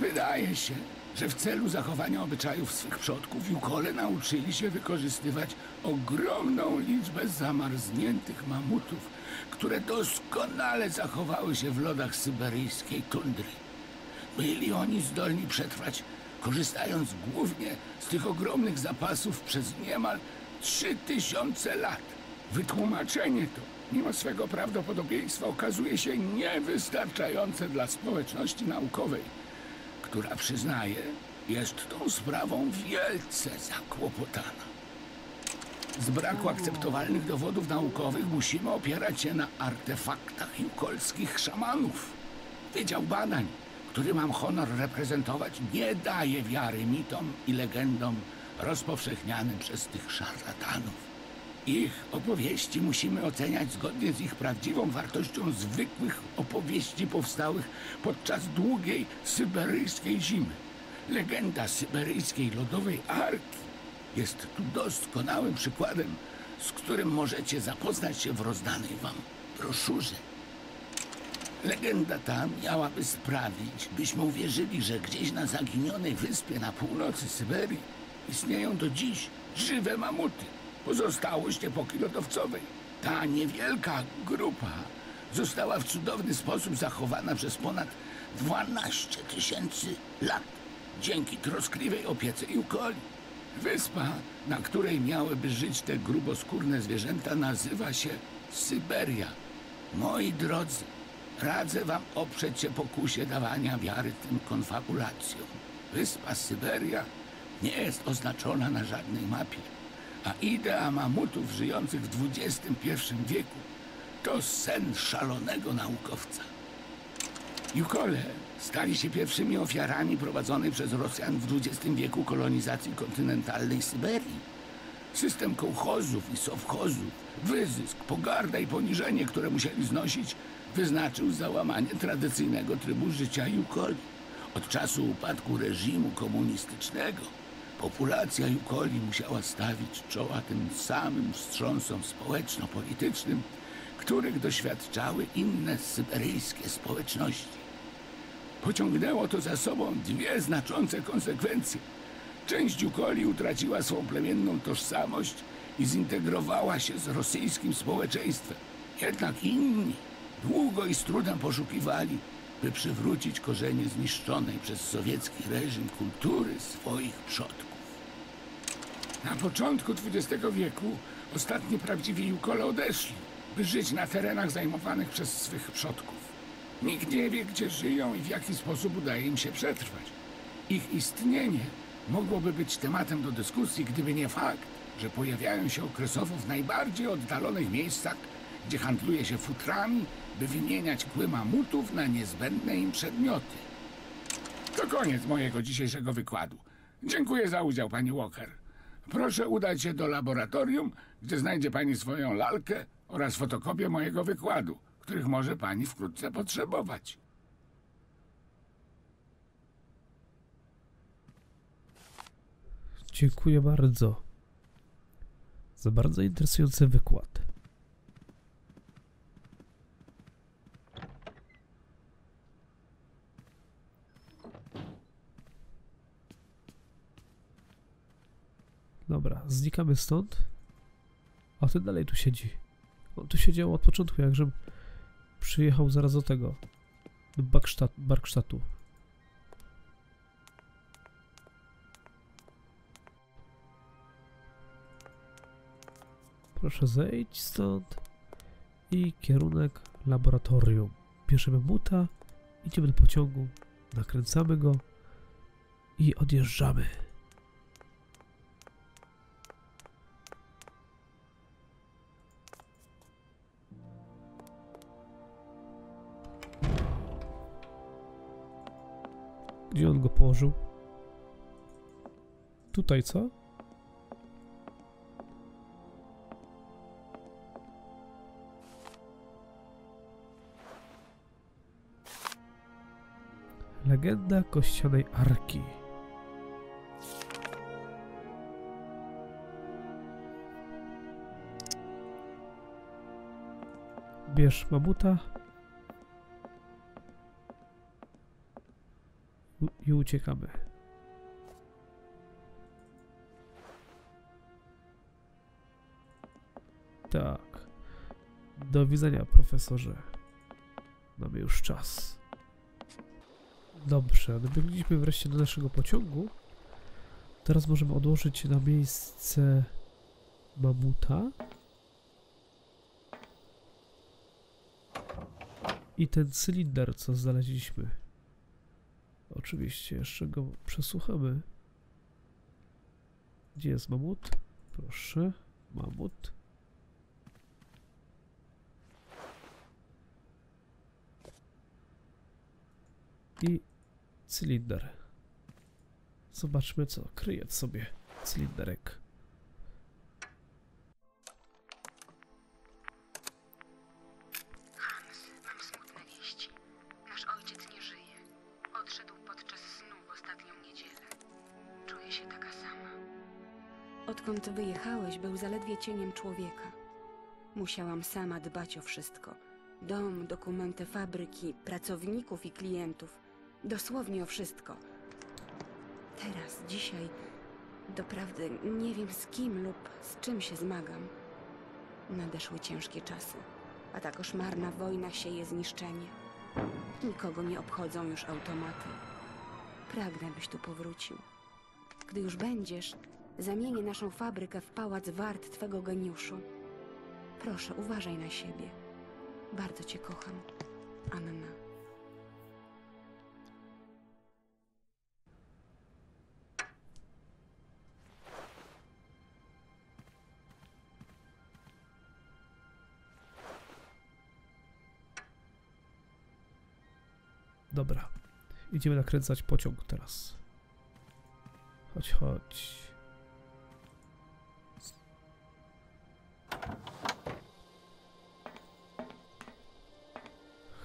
Wydaje się, że w celu zachowania obyczajów swych przodków Jukole nauczyli się wykorzystywać ogromną liczbę zamarzniętych mamutów, które doskonale zachowały się w lodach syberyjskiej tundry. Byli oni zdolni przetrwać, korzystając głównie z tych ogromnych zapasów przez niemal trzy tysiące lat. Wytłumaczenie to, mimo swego prawdopodobieństwa, okazuje się niewystarczające dla społeczności naukowej, która przyznaje, jest tą sprawą wielce zakłopotana. Z braku akceptowalnych dowodów naukowych musimy opierać się na artefaktach jukolskich szamanów. Wydział Badań, który mam honor reprezentować, nie daje wiary mitom i legendom rozpowszechnianym przez tych szarlatanów. Ich opowieści musimy oceniać zgodnie z ich prawdziwą wartością zwykłych opowieści powstałych podczas długiej syberyjskiej zimy. Legenda syberyjskiej lodowej arki jest tu doskonałym przykładem, z którym możecie zapoznać się w rozdanej wam broszurze. Legenda ta miałaby sprawić, byśmy uwierzyli, że gdzieś na zaginionej wyspie na północy Syberii istnieją do dziś żywe mamuty, pozostałość epoki lodowcowej. Ta niewielka grupa została w cudowny sposób zachowana przez ponad 12 tysięcy lat dzięki troskliwej opiece Jukoli. Wyspa, na której miałyby żyć te gruboskórne zwierzęta, nazywa się Syberia. Moi drodzy, radzę wam oprzeć się pokusie dawania wiary tym konfabulacjom. Wyspa Syberia nie jest oznaczona na żadnej mapie, a idea mamutów żyjących w XXI wieku to sen szalonego naukowca. Jukole stali się pierwszymi ofiarami prowadzonej przez Rosjan w XX wieku kolonizacji kontynentalnej Syberii. System kołchozów i sowchozów, wyzysk, pogarda i poniżenie, które musieli znosić, wyznaczył załamanie tradycyjnego trybu życia Jukoli. Od czasu upadku reżimu komunistycznego populacja Jukoli musiała stawić czoła tym samym wstrząsom społeczno-politycznym, których doświadczały inne syberyjskie społeczności. Pociągnęło to za sobą dwie znaczące konsekwencje. Część Jukoli utraciła swą plemienną tożsamość i zintegrowała się z rosyjskim społeczeństwem. Jednak inni długo i z trudem poszukiwali, by przywrócić korzenie zniszczonej przez sowiecki reżim kultury swoich przodków. Na początku XX wieku ostatni prawdziwi Jukole odeszli, by żyć na terenach zajmowanych przez swych przodków. Nikt nie wie, gdzie żyją i w jaki sposób udaje im się przetrwać. Ich istnienie mogłoby być tematem do dyskusji, gdyby nie fakt, że pojawiają się okresowo w najbardziej oddalonych miejscach, gdzie handluje się futrami, by wymieniać kły mamutów na niezbędne im przedmioty. To koniec mojego dzisiejszego wykładu. Dziękuję za udział, pani Walker. Proszę udać się do laboratorium, gdzie znajdzie pani swoją lalkę oraz fotokopię mojego wykładu, których może pani wkrótce potrzebować. Dziękuję bardzo za bardzo interesujący wykład. Dobra, znikamy stąd. A ten dalej tu siedzi. On tu siedział od początku, jakże przyjechał zaraz do tego. Do Barkstadt, Barkstadtu. Proszę zejść stąd. I kierunek laboratorium. Bierzemy buta, idziemy do pociągu, nakręcamy go i odjeżdżamy. Gdzie on go położył? Tutaj, co? Legenda kościanej arki. Bierz mamuta i uciekamy. Tak. Do widzenia, profesorze. Mamy już czas. Dobrze, dobiegliśmy wreszcie do naszego pociągu. Teraz możemy odłożyć na miejsce mamuta. I ten cylinder, co znaleźliśmy. Oczywiście, jeszcze go przesłuchamy. Gdzie jest mamut? Proszę, mamut. I cylinder. Zobaczmy, co kryje w sobie cylinderek. Cieniem człowieka. Musiałam sama dbać o wszystko. Dom, dokumenty fabryki, pracowników i klientów. Dosłownie o wszystko. Teraz, dzisiaj, doprawdy nie wiem z kim lub z czym się zmagam. Nadeszły ciężkie czasy, a ta koszmarna wojna sieje zniszczenie. Nikogo nie obchodzą już automaty. Pragnę, byś tu powrócił. Gdy już będziesz, zamienię naszą fabrykę w pałac wart twego geniuszu. Proszę, uważaj na siebie. Bardzo cię kocham. Anna. Dobra. Idziemy nakręcać pociąg teraz. Chodź, chodź.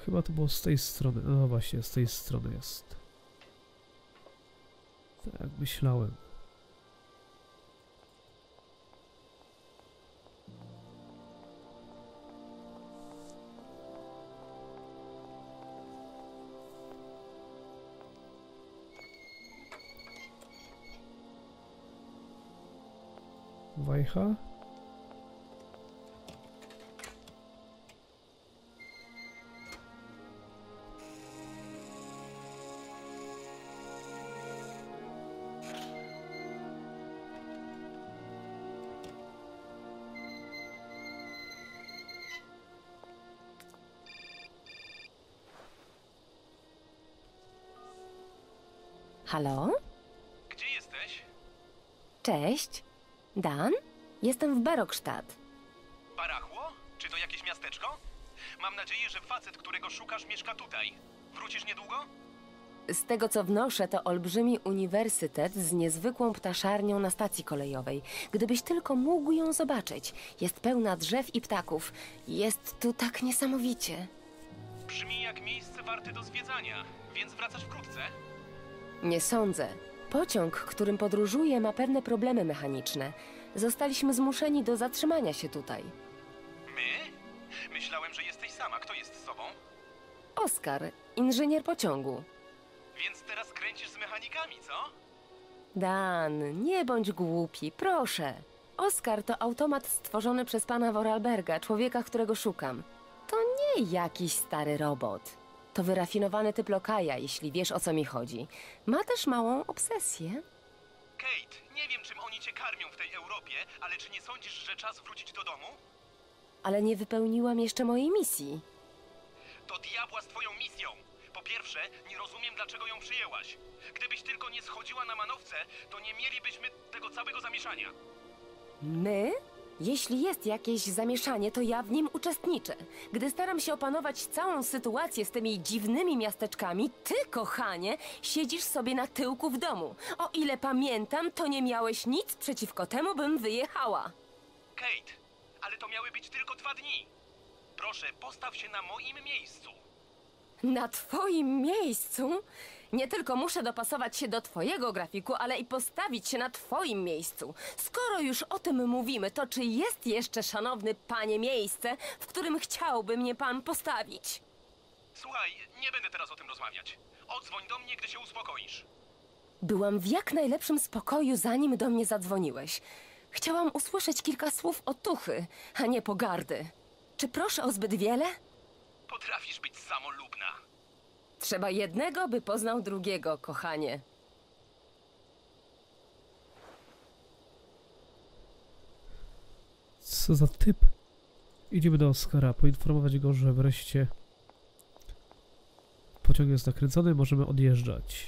Chyba to było z tej strony. No właśnie, z tej strony jest. Tak myślałem. Wajcha? Halo? Gdzie jesteś? Cześć. Dan? Jestem w Barokstadt. Barachło? Czy to jakieś miasteczko? Mam nadzieję, że facet, którego szukasz, mieszka tutaj. Wrócisz niedługo? Z tego co wnoszę, to olbrzymi uniwersytet z niezwykłą ptaszarnią na stacji kolejowej. Gdybyś tylko mógł ją zobaczyć. Jest pełna drzew i ptaków. Jest tu tak niesamowicie. Brzmi jak miejsce warte do zwiedzania, więc wracasz wkrótce? Nie sądzę. Pociąg, którym podróżuję, ma pewne problemy mechaniczne. Zostaliśmy zmuszeni do zatrzymania się tutaj. My? Myślałem, że jesteś sama. Kto jest z tobą? Oskar, inżynier pociągu. Więc teraz kręcisz z mechanikami, co? Dan, nie bądź głupi, proszę. Oskar to automat stworzony przez pana Vorarlberga, człowieka, którego szukam. To nie jakiś stary robot. To wyrafinowany typ lokaja, jeśli wiesz o co mi chodzi. Ma też małą obsesję. Kate, nie wiem, czym oni cię karmią w tej Europie, ale czy nie sądzisz, że czas wrócić do domu? Ale nie wypełniłam jeszcze mojej misji. Do diabła z twoją misją! Po pierwsze, nie rozumiem, dlaczego ją przyjęłaś. Gdybyś tylko nie schodziła na manowce, to nie mielibyśmy tego całego zamieszania. My? Jeśli jest jakieś zamieszanie, to ja w nim uczestniczę. Gdy staram się opanować całą sytuację z tymi dziwnymi miasteczkami, ty, kochanie, siedzisz sobie na tyłku w domu. O ile pamiętam, to nie miałeś nic przeciwko temu, bym wyjechała. Kate, ale to miały być tylko dwa dni. Proszę, postaw się na moim miejscu. Na twoim miejscu? Nie tylko muszę dopasować się do twojego grafiku, ale i postawić się na twoim miejscu. Skoro już o tym mówimy, to czy jest jeszcze, szanowny panie, miejsce, w którym chciałby mnie pan postawić? Słuchaj, nie będę teraz o tym rozmawiać. Odzwoń do mnie, gdy się uspokoisz. Byłam w jak najlepszym spokoju, zanim do mnie zadzwoniłeś. Chciałam usłyszeć kilka słów otuchy, a nie pogardy. Czy proszę o zbyt wiele? Potrafisz być samolubna. Trzeba jednego, by poznał drugiego, kochanie. Co za typ? Idziemy do Oskara, poinformować go, że wreszcie pociąg jest nakręcony, możemy odjeżdżać.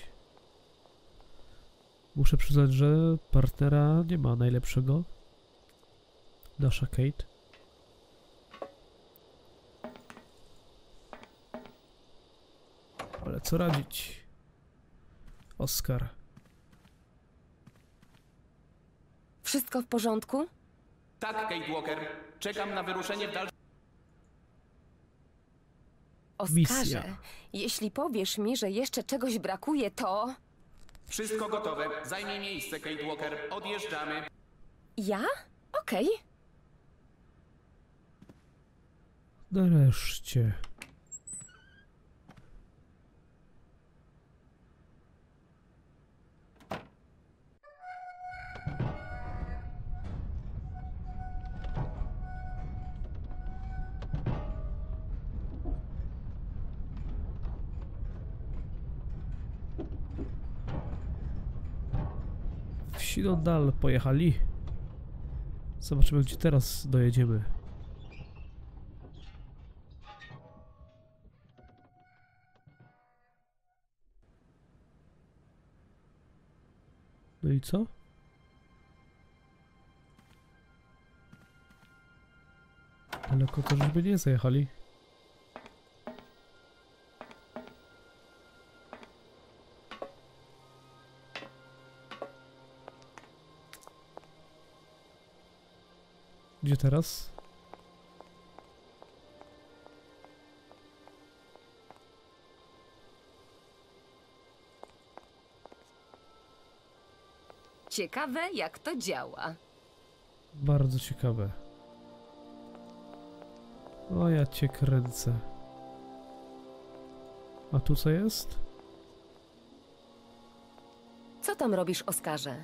Muszę przyznać, że partnera nie ma najlepszego. Nasza Kate. Ale co radzić? Oskar. Wszystko w porządku? Tak, Kate Walker. Czekam na wyruszenie w dalszym... Oskarze, jeśli powiesz mi, że jeszcze czegoś brakuje, to... Wszystko gotowe. Zajmij miejsce, Kate Walker. Odjeżdżamy. Ja? Okej. Nareszcie. W Sinodal pojechali. Zobaczymy, gdzie teraz dojedziemy. No i co? Daleko to żeśmy nie zajechali. Teraz? Ciekawe, jak to działa. Bardzo ciekawe. O, ja cię kręcę. A tu co jest? Co tam robisz, Oskarze?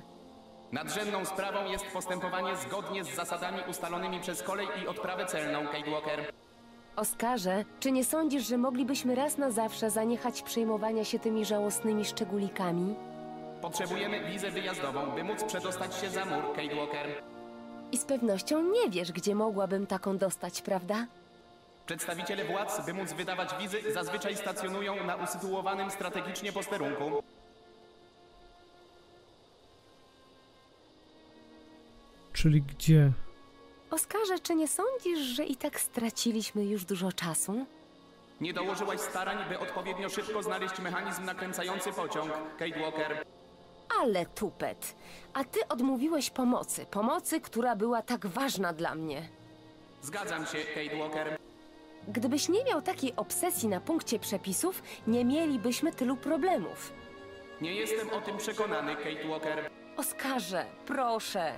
Nadrzędną sprawą jest postępowanie zgodnie z zasadami ustalonymi przez kolej i odprawę celną, Kate Walker. Oskarze, czy nie sądzisz, że moglibyśmy raz na zawsze zaniechać przejmowania się tymi żałosnymi szczególikami? Potrzebujemy wizę wyjazdową, by móc przedostać się za mur, Kate Walker. I z pewnością nie wiesz, gdzie mogłabym taką dostać, prawda? Przedstawiciele władz, by móc wydawać wizy, zazwyczaj stacjonują na usytuowanym strategicznie posterunku. Czyli gdzie? Oskarze, czy nie sądzisz, że i tak straciliśmy już dużo czasu? Nie dołożyłaś starań, by odpowiednio szybko znaleźć mechanizm nakręcający pociąg, Kate Walker. Ale tupet. A ty odmówiłeś pomocy. Pomocy, która była tak ważna dla mnie. Zgadzam się, Kate Walker. Gdybyś nie miał takiej obsesji na punkcie przepisów, nie mielibyśmy tylu problemów. Nie jestem o tym przekonany, Kate Walker. Oskarze, proszę.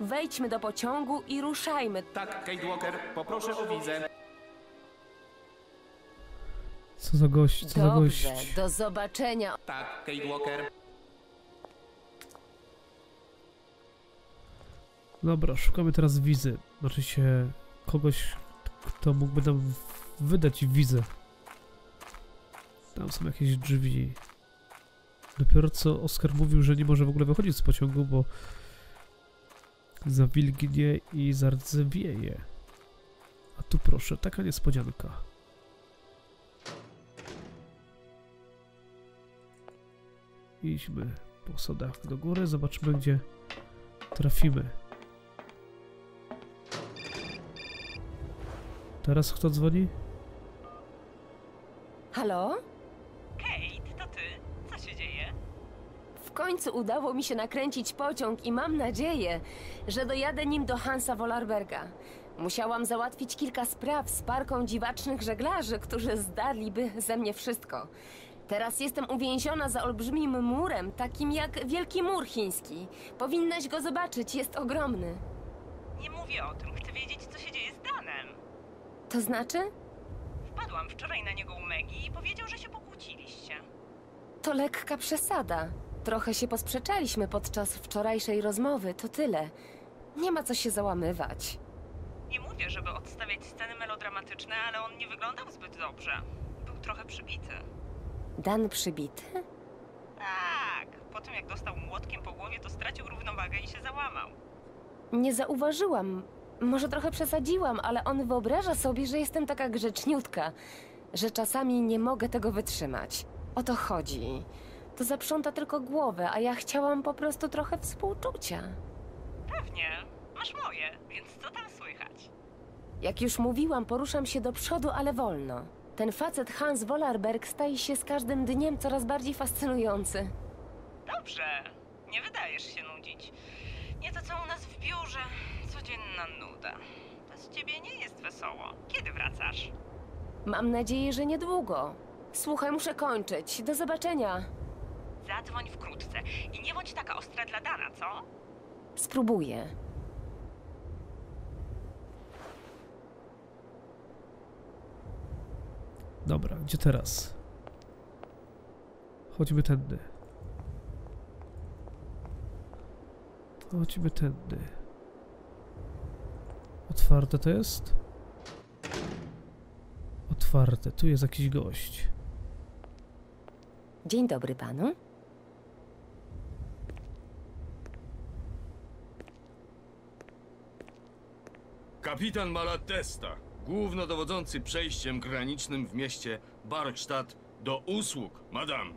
Wejdźmy do pociągu i ruszajmy. Tak, Kate Walker, poproszę o wizę. Co za gość, co za gość. Dobrze, do zobaczenia. Tak, Kate Walker. Dobra, szukamy teraz wizy. Znaczy się kogoś, kto mógłby nam wydać wizę. Tam są jakieś drzwi. Dopiero co Oskar mówił, że nie może w ogóle wychodzić z pociągu, bo zawilgnie i zardzewieje. A tu proszę, taka niespodzianka. Idźmy po sodach do góry, zobaczmy gdzie trafimy. Teraz kto dzwoni? Halo? Końcu udało mi się nakręcić pociąg i mam nadzieję, że dojadę nim do Hansa Wollerberga. Musiałam załatwić kilka spraw z parką dziwacznych żeglarzy, którzy zdarliby ze mnie wszystko. Teraz jestem uwięziona za olbrzymim murem, takim jak Wielki Mur Chiński. Powinnaś go zobaczyć, jest ogromny. Nie mówię o tym, chcę wiedzieć, co się dzieje z Danem. To znaczy? Wpadłam wczoraj na niego u Megi i powiedział, że się pokłóciliście. To lekka przesada. Trochę się posprzeczaliśmy podczas wczorajszej rozmowy, to tyle. Nie ma co się załamywać. Nie mówię, żeby odstawiać sceny melodramatyczne, ale on nie wyglądał zbyt dobrze. Był trochę przybity. Dan przybity? Tak, po tym jak dostał młotkiem po głowie, to stracił równowagę i się załamał. Nie zauważyłam. Może trochę przesadziłam, ale on wyobraża sobie, że jestem taka grzeczniutka, że czasami nie mogę tego wytrzymać. O to chodzi. To zaprząta tylko głowę, a ja chciałam po prostu trochę współczucia. Pewnie, masz moje, więc co tam słychać? Jak już mówiłam, poruszam się do przodu, ale wolno. Ten facet Hans Wollerberg staje się z każdym dniem coraz bardziej fascynujący. Dobrze, nie wydajesz się nudzić. Nie to co u nas w biurze, codzienna nuda. Bez ciebie nie jest wesoło. Kiedy wracasz? Mam nadzieję, że niedługo. Słuchaj, muszę kończyć. Do zobaczenia. Zadzwoń wkrótce i nie bądź taka ostra dla Dana, co? Spróbuję. Dobra, gdzie teraz? Chodźmy tędy. Chodźmy tędy. Otwarte to jest? Otwarte, tu jest jakiś gość. Dzień dobry panu. Kapitan Malatesta, głównodowodzący przejściem granicznym w mieście Barkstadt do usług, madam.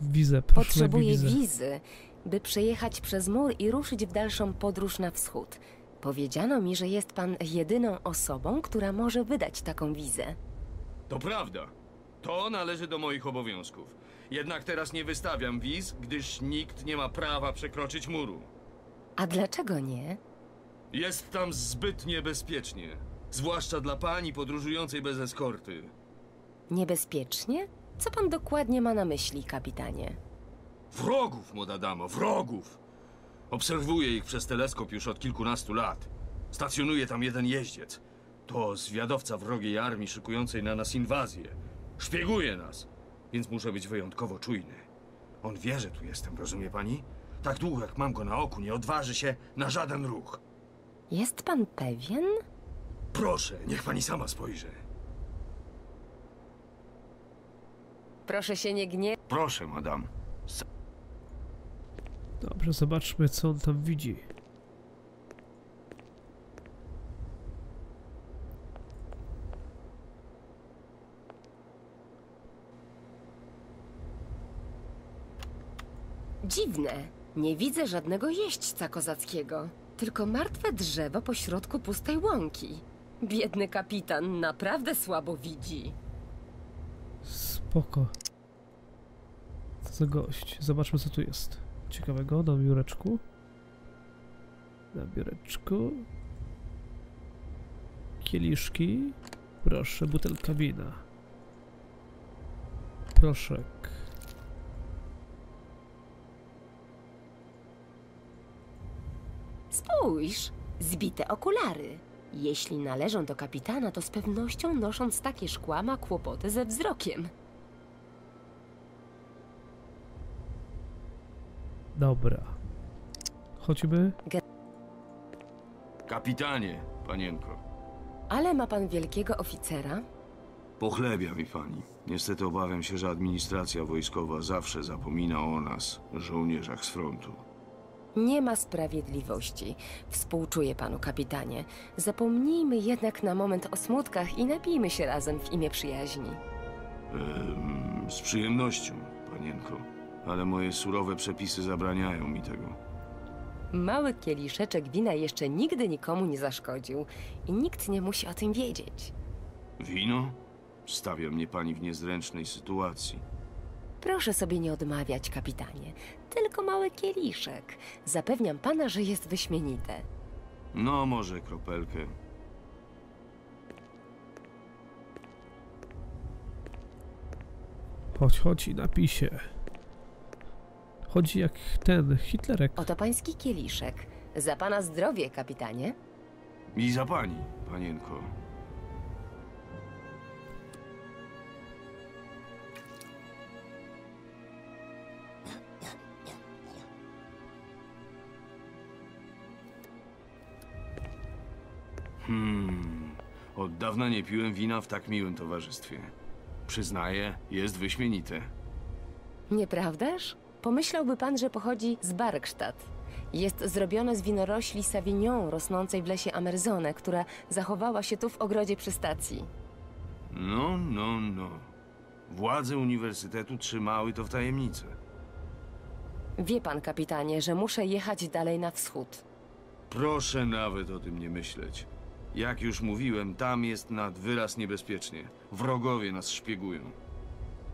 Wizę, proszę Potrzebuję wizę. wizy, by przejechać przez mur i ruszyć w dalszą podróż na wschód. Powiedziano mi, że jest pan jedyną osobą, która może wydać taką wizę. To prawda. To należy do moich obowiązków. Jednak teraz nie wystawiam wiz, gdyż nikt nie ma prawa przekroczyć muru. A dlaczego nie? Jest tam zbyt niebezpiecznie. Zwłaszcza dla pani podróżującej bez eskorty. Niebezpiecznie? Co pan dokładnie ma na myśli, kapitanie? Wrogów, młoda damo, wrogów! Obserwuję ich przez teleskop już od kilkunastu lat. Stacjonuje tam jeden jeździec. To zwiadowca wrogiej armii szykującej na nas inwazję. Szpieguje nas, więc muszę być wyjątkowo czujny. On wie, że tu jestem, rozumie pani? Tak długo jak mam go na oku, nie odważy się na żaden ruch. Jest pan pewien? Proszę, niech pani sama spojrzy. Proszę się nie gniewać. Proszę, madam. Dobrze, zobaczmy, co on tam widzi. Dziwne. Nie widzę żadnego jeźdźca kozackiego. Tylko martwe drzewo pośrodku pustej łąki. Biedny kapitan naprawdę słabo widzi. Spoko. Co za gość. Zobaczmy, co tu jest. Ciekawego na biureczku. Na biureczku. Kieliszki. Proszę, butelka wina. Proszek. Spójrz, zbite okulary. Jeśli należą do kapitana, to z pewnością nosząc takie szkła ma kłopoty ze wzrokiem. Dobra. Chodźmy. Kapitanie, panienko. Ale ma pan wielkiego oficera? Pochlebia mi pani. Niestety obawiam się, że administracja wojskowa zawsze zapomina o nas, żołnierzach z frontu. Nie ma sprawiedliwości. Współczuję panu, kapitanie. Zapomnijmy jednak na moment o smutkach i napijmy się razem w imię przyjaźni. Ehm, z przyjemnością, panienko. Ale moje surowe przepisy zabraniają mi tego. Mały kieliszeczek wina jeszcze nigdy nikomu nie zaszkodził i nikt nie musi o tym wiedzieć. Wino? Stawia mnie pani w niezręcznej sytuacji. Proszę sobie nie odmawiać, kapitanie. Tylko mały kieliszek. Zapewniam pana, że jest wyśmienite. No, może kropelkę. Chodź, chodź i napij się. Chodzi jak ten Hitlerek. Oto pański kieliszek. Za pana zdrowie, kapitanie. I za pani, panienko. Hmm. Od dawna nie piłem wina w tak miłym towarzystwie. Przyznaję, jest wyśmienite. Nieprawdaż? Pomyślałby pan, że pochodzi z Barkstadt. Jest zrobione z winorośli Savignon rosnącej w lesie Amerzone, która zachowała się tu w ogrodzie przy stacji. No, no, no. Władze uniwersytetu trzymały to w tajemnicy. Wie pan, kapitanie, że muszę jechać dalej na wschód. Proszę nawet o tym nie myśleć. Jak już mówiłem, tam jest nad wyraz niebezpiecznie. Wrogowie nas szpiegują.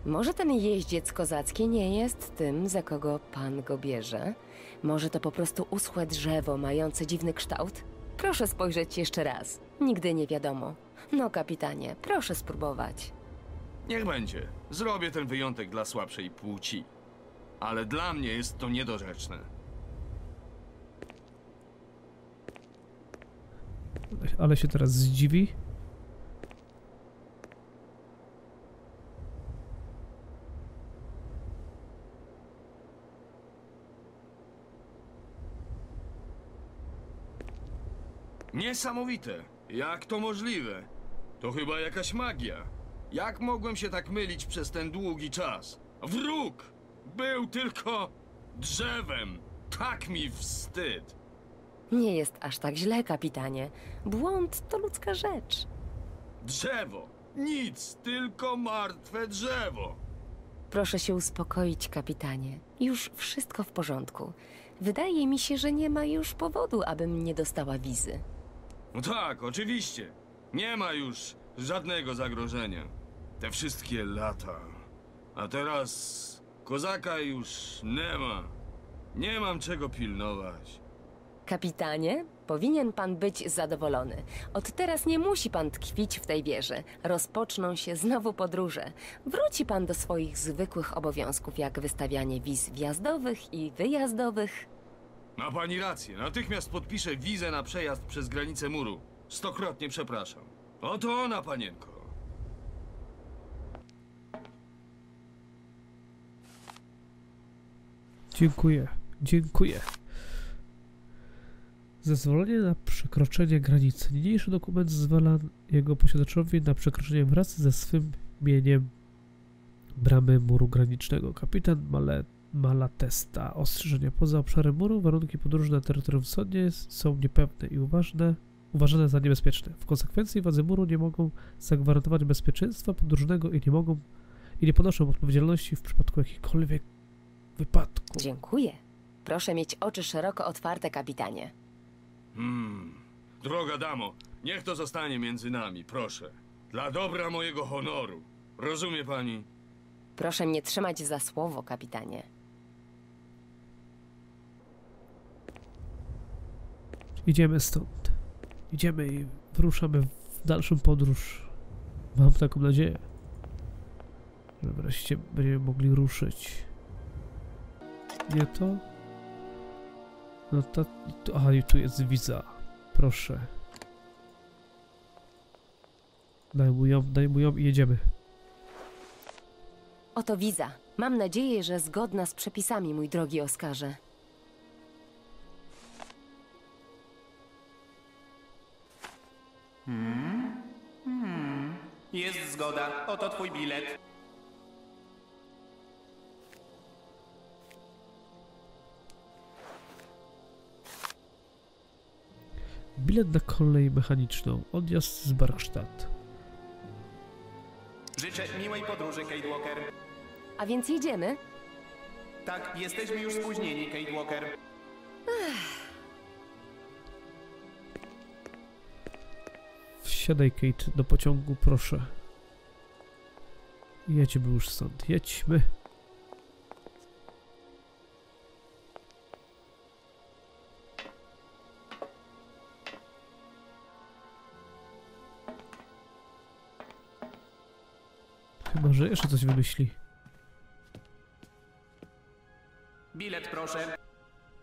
Może ten jeździec kozacki nie jest tym, za kogo pan go bierze? Może to po prostu uschłe drzewo mające dziwny kształt? Proszę spojrzeć jeszcze raz. Nigdy nie wiadomo. No, kapitanie, proszę spróbować. Niech będzie. Zrobię ten wyjątek dla słabszej płci. Ale dla mnie jest to niedorzeczne. Ale się teraz zdziwi. Niesamowite! Jak to możliwe? To chyba jakaś magia. Jak mogłem się tak mylić przez ten długi czas? Wróg! Był tylko drzewem. Tak mi wstyd. Nie jest aż tak źle, kapitanie. Błąd to ludzka rzecz. Drzewo! Nic, tylko martwe drzewo. Proszę się uspokoić, kapitanie. Już wszystko w porządku. Wydaje mi się, że nie ma już powodu, abym nie dostała wizy. No tak, oczywiście. Nie ma już żadnego zagrożenia. Te wszystkie lata. A teraz kozaka już nie ma. Nie mam czego pilnować. Kapitanie, powinien pan być zadowolony. Od teraz nie musi pan tkwić w tej wieży. Rozpoczną się znowu podróże. Wróci pan do swoich zwykłych obowiązków, jak wystawianie wiz wjazdowych i wyjazdowych. Ma pani rację. Natychmiast podpiszę wizę na przejazd przez granicę muru. Stokrotnie przepraszam. Oto ona, panienko. Dziękuję, dziękuję. Zezwolenie na przekroczenie granicy. Niniejszy dokument zezwala jego posiadaczowi na przekroczenie wraz ze swym mieniem bramy muru granicznego. Kapitan Male, Malatesta. Ostrzeżenia. Poza obszarem muru warunki podróży na terytorium wschodnie są niepewne i uważne, uważane za niebezpieczne. W konsekwencji władze muru nie mogą zagwarantować bezpieczeństwa podróżnego i nie mogą i nie ponoszą odpowiedzialności w przypadku jakichkolwiek wypadku. Dziękuję. Proszę mieć oczy szeroko otwarte, kapitanie. Hmm. Droga damo, niech to zostanie między nami, proszę. Dla dobra mojego honoru. Rozumie pani? Proszę mnie trzymać za słowo, kapitanie. Idziemy stąd. Idziemy i wyruszamy w dalszą podróż. Mam taką nadzieję, że wreszcie będziemy mogli ruszyć. Nie to? No to... to aha, i tu jest wiza. Proszę. Daj mu ją, daj mu ją i jedziemy. Oto wiza. Mam nadzieję, że zgodna z przepisami, mój drogi Oskarze. Hmm? Hmm. Jest zgoda. Oto twój bilet. Bilet na kolej mechaniczną. Odjazd z Barkstadt. Życzę miłej podróży, Kate Walker. A więc jedziemy? Tak, jesteśmy już spóźnieni, Kate Walker. Wsiadaj, Kate, do pociągu, proszę. Jedźmy już stąd. Jedźmy. Chyba, że jeszcze coś wymyśli. Bilet, proszę.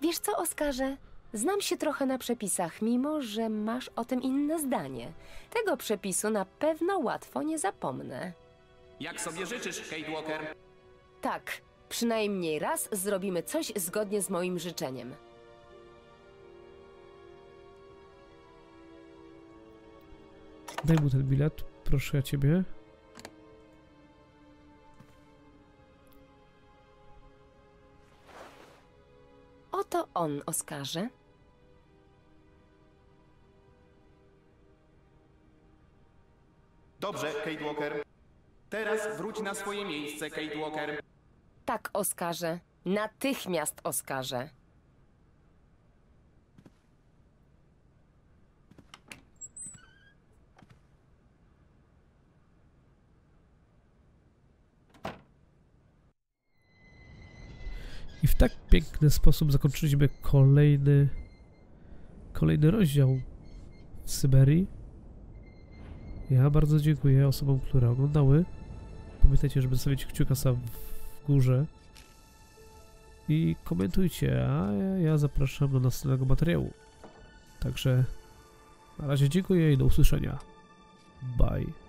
Wiesz co, Oskarze? Znam się trochę na przepisach, mimo że masz o tym inne zdanie. Tego przepisu na pewno łatwo nie zapomnę. Jak sobie życzysz, Kate Walker? Tak, przynajmniej raz zrobimy coś zgodnie z moim życzeniem. Daj mu ten bilet, proszę ja ciebie. On, Oskarze. Dobrze, Kate Walker. Teraz wróć na swoje miejsce, Kate Walker. Tak, Oskarze. Natychmiast, Oskarze. I w tak piękny sposób zakończyliśmy kolejny kolejny rozdział w Syberii. Ja bardzo dziękuję osobom, które oglądały. Pamiętajcie, żeby zostawić kciuka sam w górze. I komentujcie, a ja zapraszam do następnego materiału. Także na razie dziękuję i do usłyszenia. Bye.